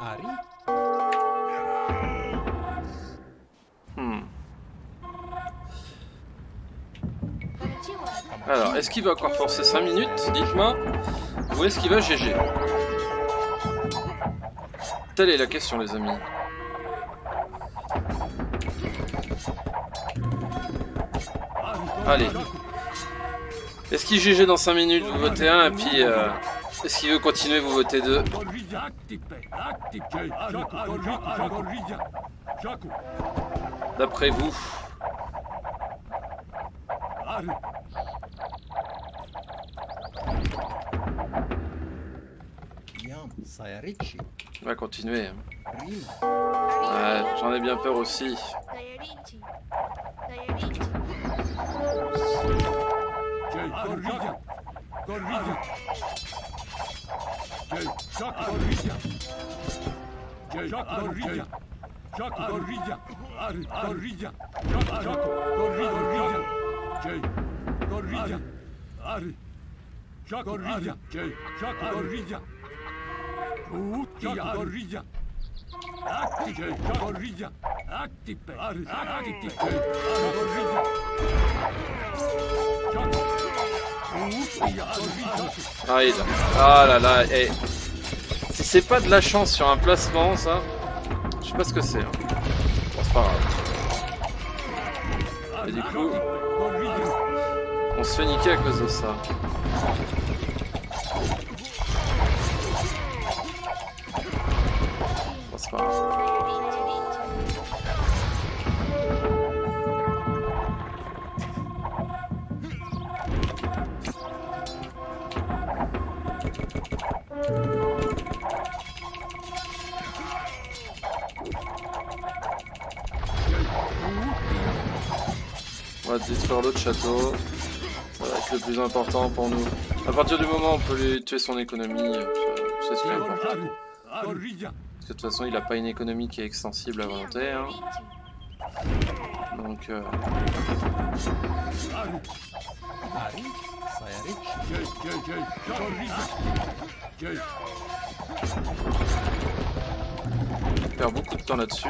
Ari? Hmm. Alors, est-ce qu'il va encore forcer 5 minutes Dites-moi. Ou est-ce qu'il va GG Telle est la question, les amis. Allez. Est-ce qu'il GG dans 5 minutes Vous votez 1 et puis... euh, est-ce qu'il veut continuer Vous votez 2. Corrija, Attipe, Attipe, Jay, Jaku, Corrija, Corrija, Jaku, D'après vous. On va continuer. hein. J'en ai bien peur aussi. Sayarichi. Sayarichi. Jay, Corrija, Corrija, Jay, Jaku, Corrija, Jay, Jaku, Corrija, Jaku, Corrija, Aru, Corrija, Jaku, Jaku, Corrija, Jay, Corrija, Aru, Jaku, Corrija, Jay, Jaku, Corrija, Uttia, Corrija, Atti, Jay, Ah, il ah là là, eh. Si c'est pas de la chance sur un placement, ça, je sais pas ce que c'est. hein. Bon, c'est pas grave. Et du coup, on se fait niquer à cause de ça. Bon, c'est pas. On va détruire l'autre château. Ça va être le plus important pour nous. À partir du moment où on peut lui tuer son économie, c'est ce qui est important. Parce que de toute façon, il a pas une économie qui est extensible à volonté. Hein. Donc, euh, on perd beaucoup de temps là-dessus.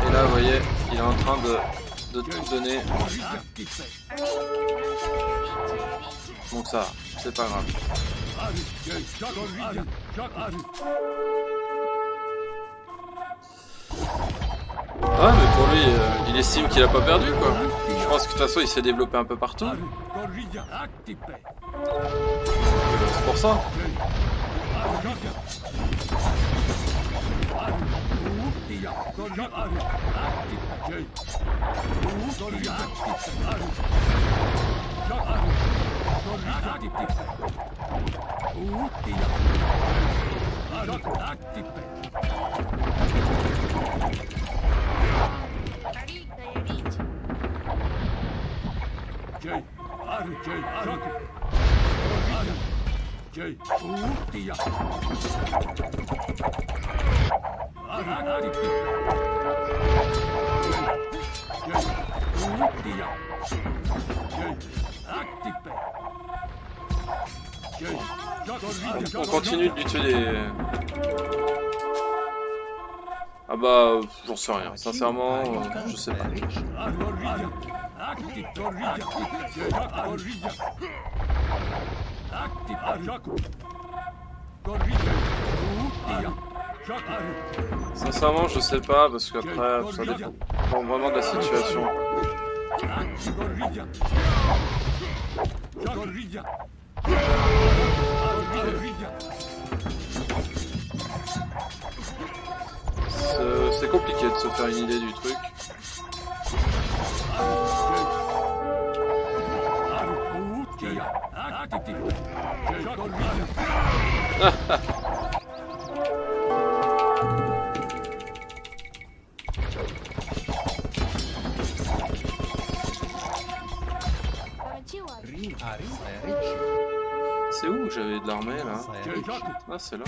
Et là, vous voyez, il est en train de, de tout donner. Donc ça, c'est pas grave. Ah, mais pour lui, euh, il estime qu'il a pas perdu, quoi. Je pense que de toute façon, il s'est développé un peu partout. C'est pour ça. Jay, Uttia. Arati. Jay, On continue de lui tuer des... Ah bah, j'en sais rien. Sincèrement, je sais pas. Sincèrement, je sais pas parce qu'après, ça dépend vraiment de la situation. C'est compliqué de se faire une idée du truc. C'est où j'avais de l'armée là. Ah, c'est là.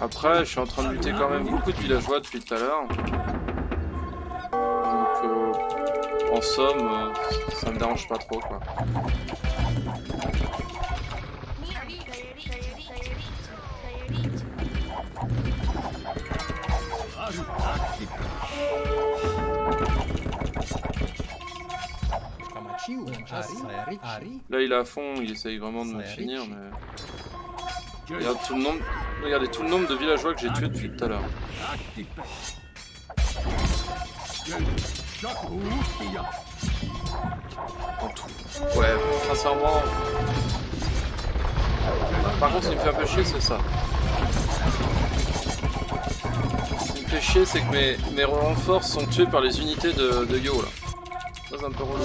Après, je suis en train de lutter quand même beaucoup de villageois depuis tout à l'heure. En somme, euh, ça me dérange pas trop quoi. Ari. Là, il est à fond, il essaye vraiment de me finir, mais. Regarde tout le nombre, regardez tout le nombre de villageois que j'ai tués depuis tout à l'heure. Ouais, sincèrement. Par contre, ce qui me fait un peu chier, c'est ça. Ce qui me fait chier, c'est que mes, mes renforts sont tués par les unités de, de Yo là. Ça, c'est un peu relou.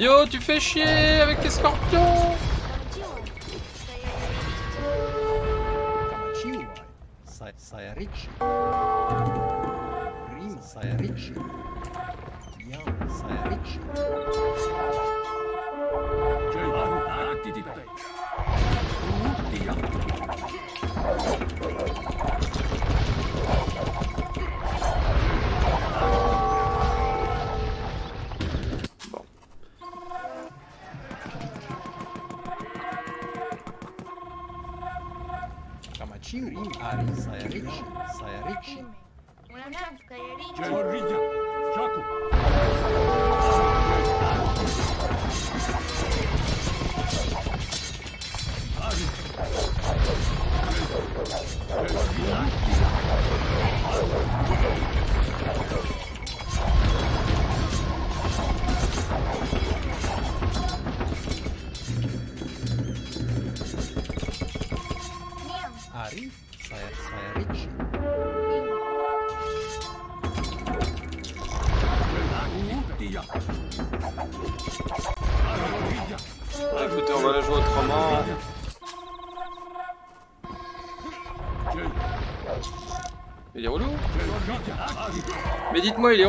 Yo, tu fais chier avec tes scorpions 地道 Il est.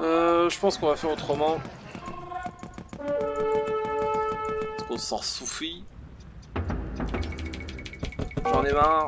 Euh, je pense qu'on va faire autrement. Qu'on s'en suffit. J'en ai marre.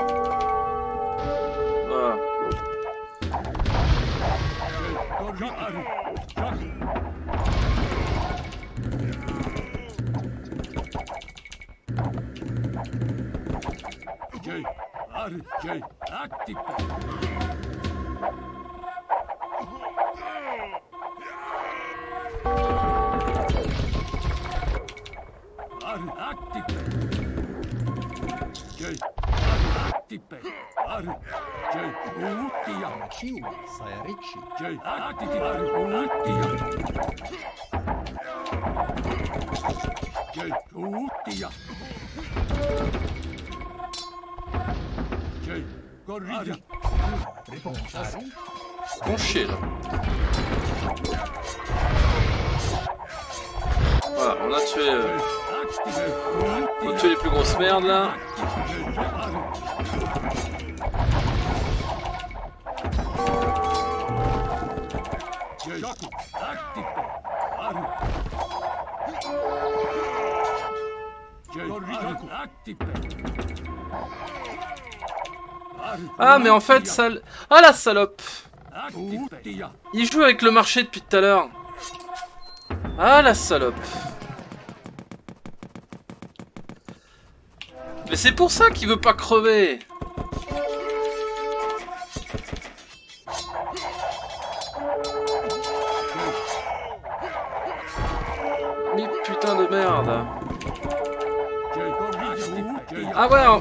Voilà, on euh, les plus grosses merdes là. Ah mais en fait ça... Ah la salope. Il joue avec le marché depuis tout à l'heure. Ah la salope. Mais c'est pour ça qu'il veut pas crever.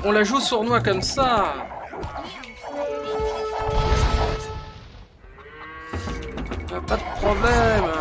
On la joue sournois comme ça. Pas de problème.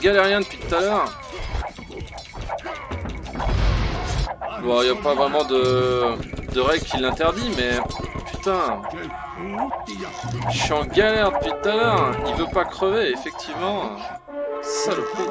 Galérien depuis tout à l'heure. Bon, y a pas vraiment de, de règle qui l'interdit, mais putain, je suis en galère depuis tout à l'heure. Il veut pas crever, effectivement. Saloperie.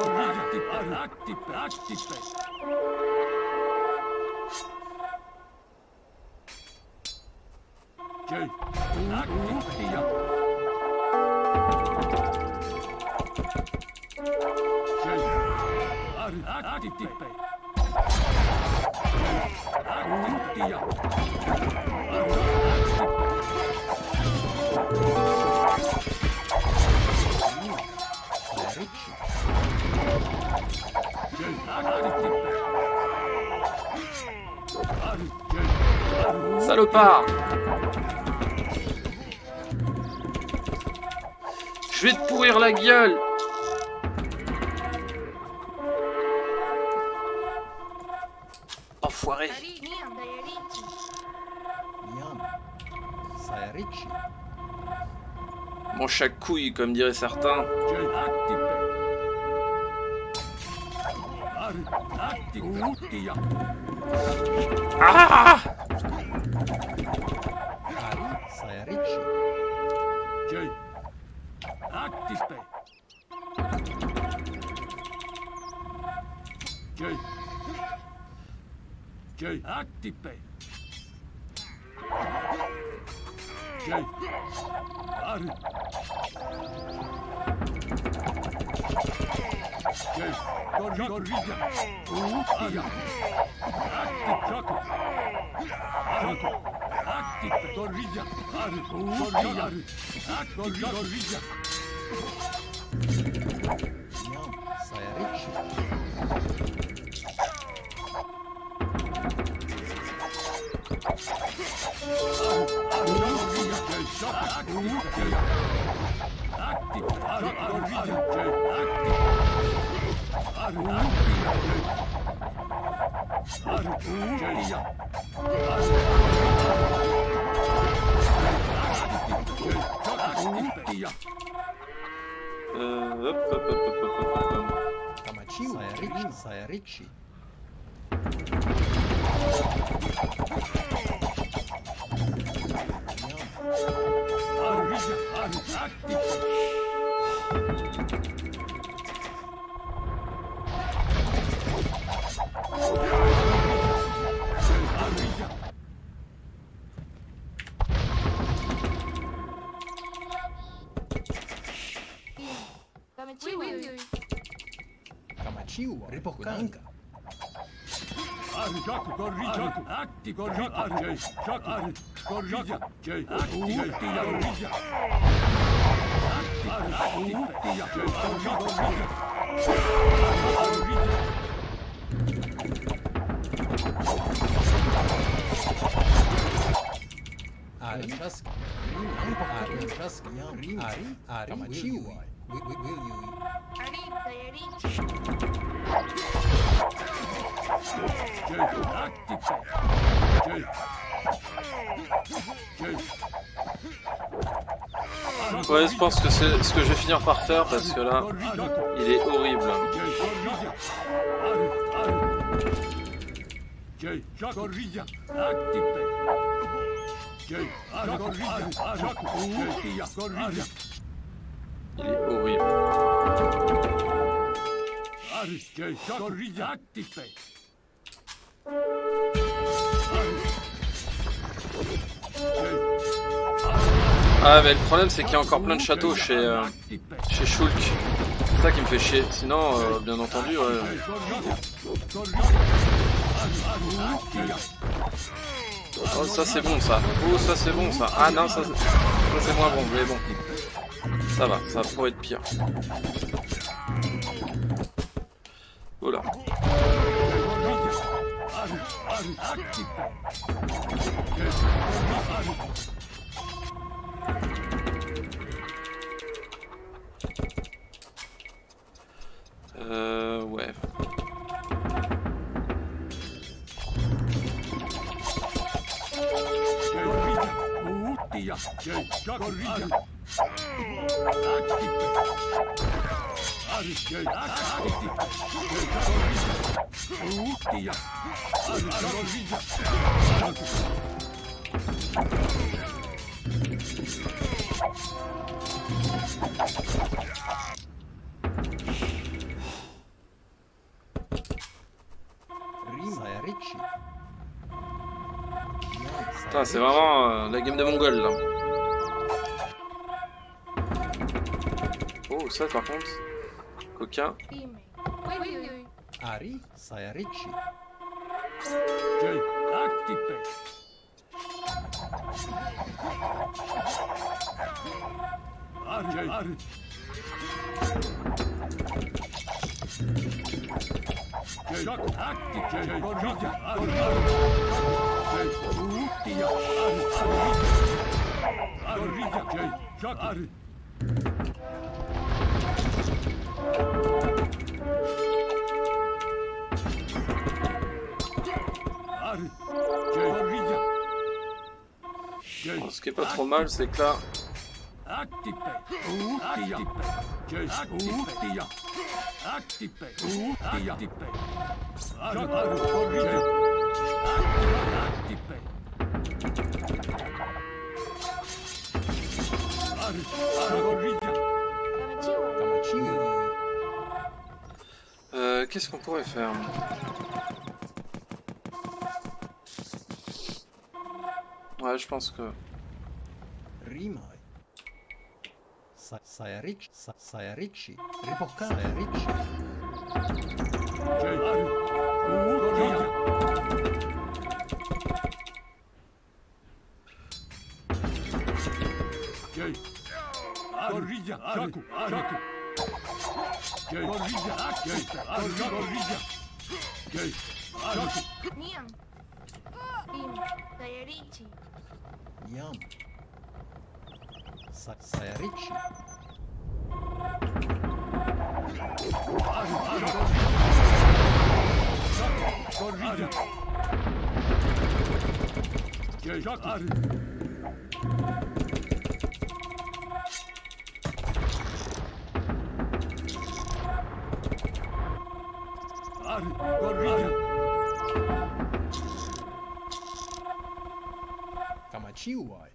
Salopard. Je vais te pourrir la gueule chaque couille, comme diraient certains. Ah Gorilla. Gorilla. Utia. Active. Chaco. Chaco. Active. Gorilla. Euh, hop, hop, Gorrija, Gorrija. Atti, Atti, Jay, Gorrija, Gorrija. Ari Trask. Ari Trask. Ari Ari Kamachiwai. Ouais, je pense que c'est ce que je vais finir par faire parce que là, il est horrible. Il est horrible. Actipe. Ah, mais le problème, c'est qu'il y a encore plein de châteaux chez, euh, chez Shulk. C'est ça qui me fait chier. Sinon, euh, bien entendu, ouais. Oh, ça c'est bon ça. Oh, ça c'est bon ça. Ah non, ça, c'est- ça c'est moins bon, mais bon. Ça va, ça pourrait être pire. Voilà. Euh, ouais. C'est vraiment euh, la game de Mongol là. Oh, ça par contre. Coquin. Ari Sayarichi. Ce qui est pas trop mal, c'est que là, euh, qu'est-ce qu'on pourrait faire Ouais, je pense que. Jay. Jay. Jay, Niam. Dime. Sayarichi. Yam. Sa Sayarichi. Ari, Ari, Gorrija. Jay, Jaku. Ari. Ari, Gorrija. Kamachiwai.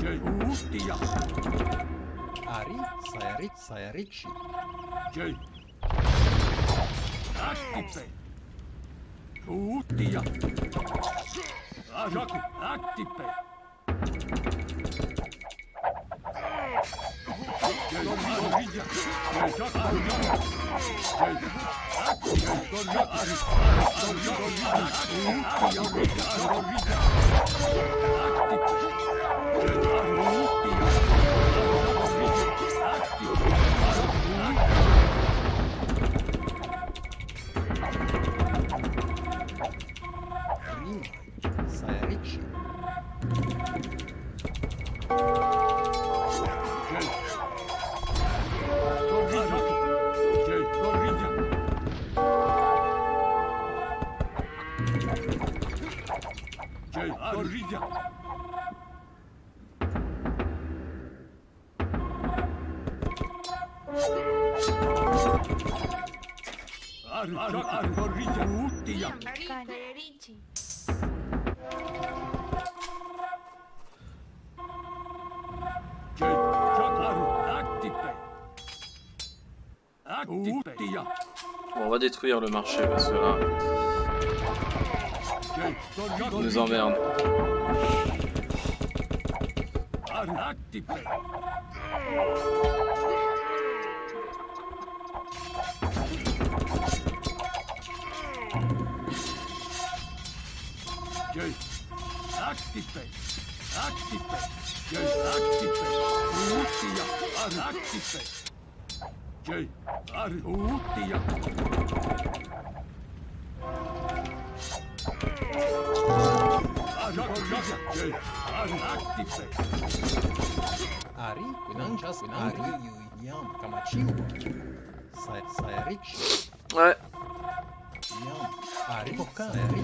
Jay, Utia. Ari Sayarichi. Sayarichi. Jay. Actipe. Utia. Jaku, Actipe. Jay, Gorrija. Jay, Jaku, Jay, Prima. Sayarichi. Corrida! Bon, on va détruire le marché parce que là, il nous emmerde. Actipe! Actipe! Actipe! Actipe! Uttia! Actipe! Uttia! Actipe! Ari. Winanjas. Ari. Yam. Kamachiwa. Say Sayarichi. Ouais, Ari. Sayarichi.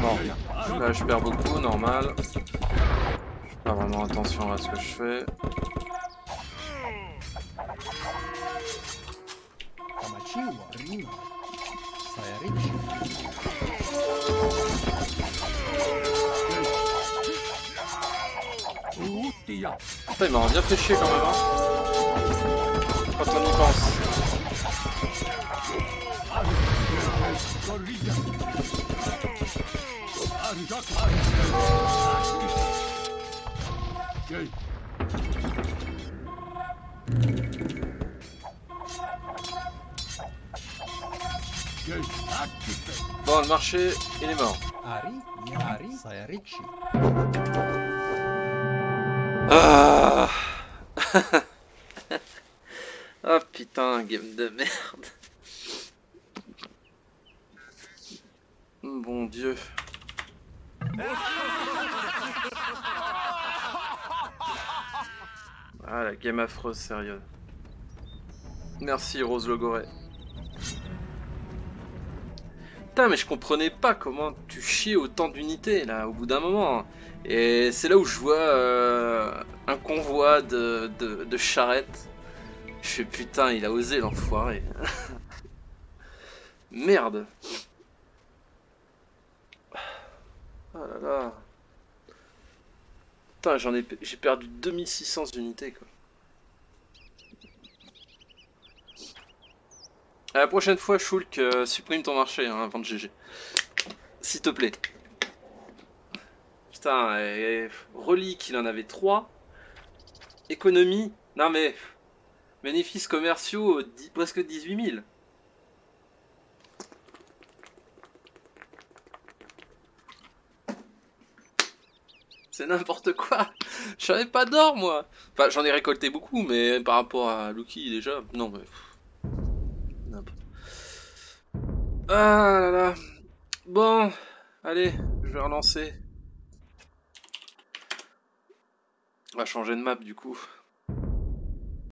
bon. Là, je perds beaucoup, normal. Je fais pas vraiment attention à ce que je fais. Il m'a bien fait chier quand même. Hein. Quand on y pense. Bon, le marché, il est mort. Ah Ah [laughs] putain, game de merde. Bon Dieu. Ah la game affreuse, sérieux. Merci Rose Logoret. Putain, mais je comprenais pas comment tu chiais autant d'unités là au bout d'un moment. Et c'est là où je vois euh, un convoi de, de, charrettes. Je fais putain, il a osé l'enfoiré. [laughs] Merde. Oh là là. Putain, j'en ai, j'ai perdu 2600 unités quoi. À la prochaine fois, Shulk, euh, supprime ton marché hein, avant de GG. S'il te plaît. Et, relique, il en avait 3. Économie, non mais. Bénéfices commerciaux, dix- presque 18 000. C'est n'importe quoi. [laughs] J'avais pas d'or, moi. Enfin, j'en ai récolté beaucoup, mais par rapport à Lucky, déjà, non, mais. Ah là là. Bon, allez, je vais relancer. On va changer de map du coup.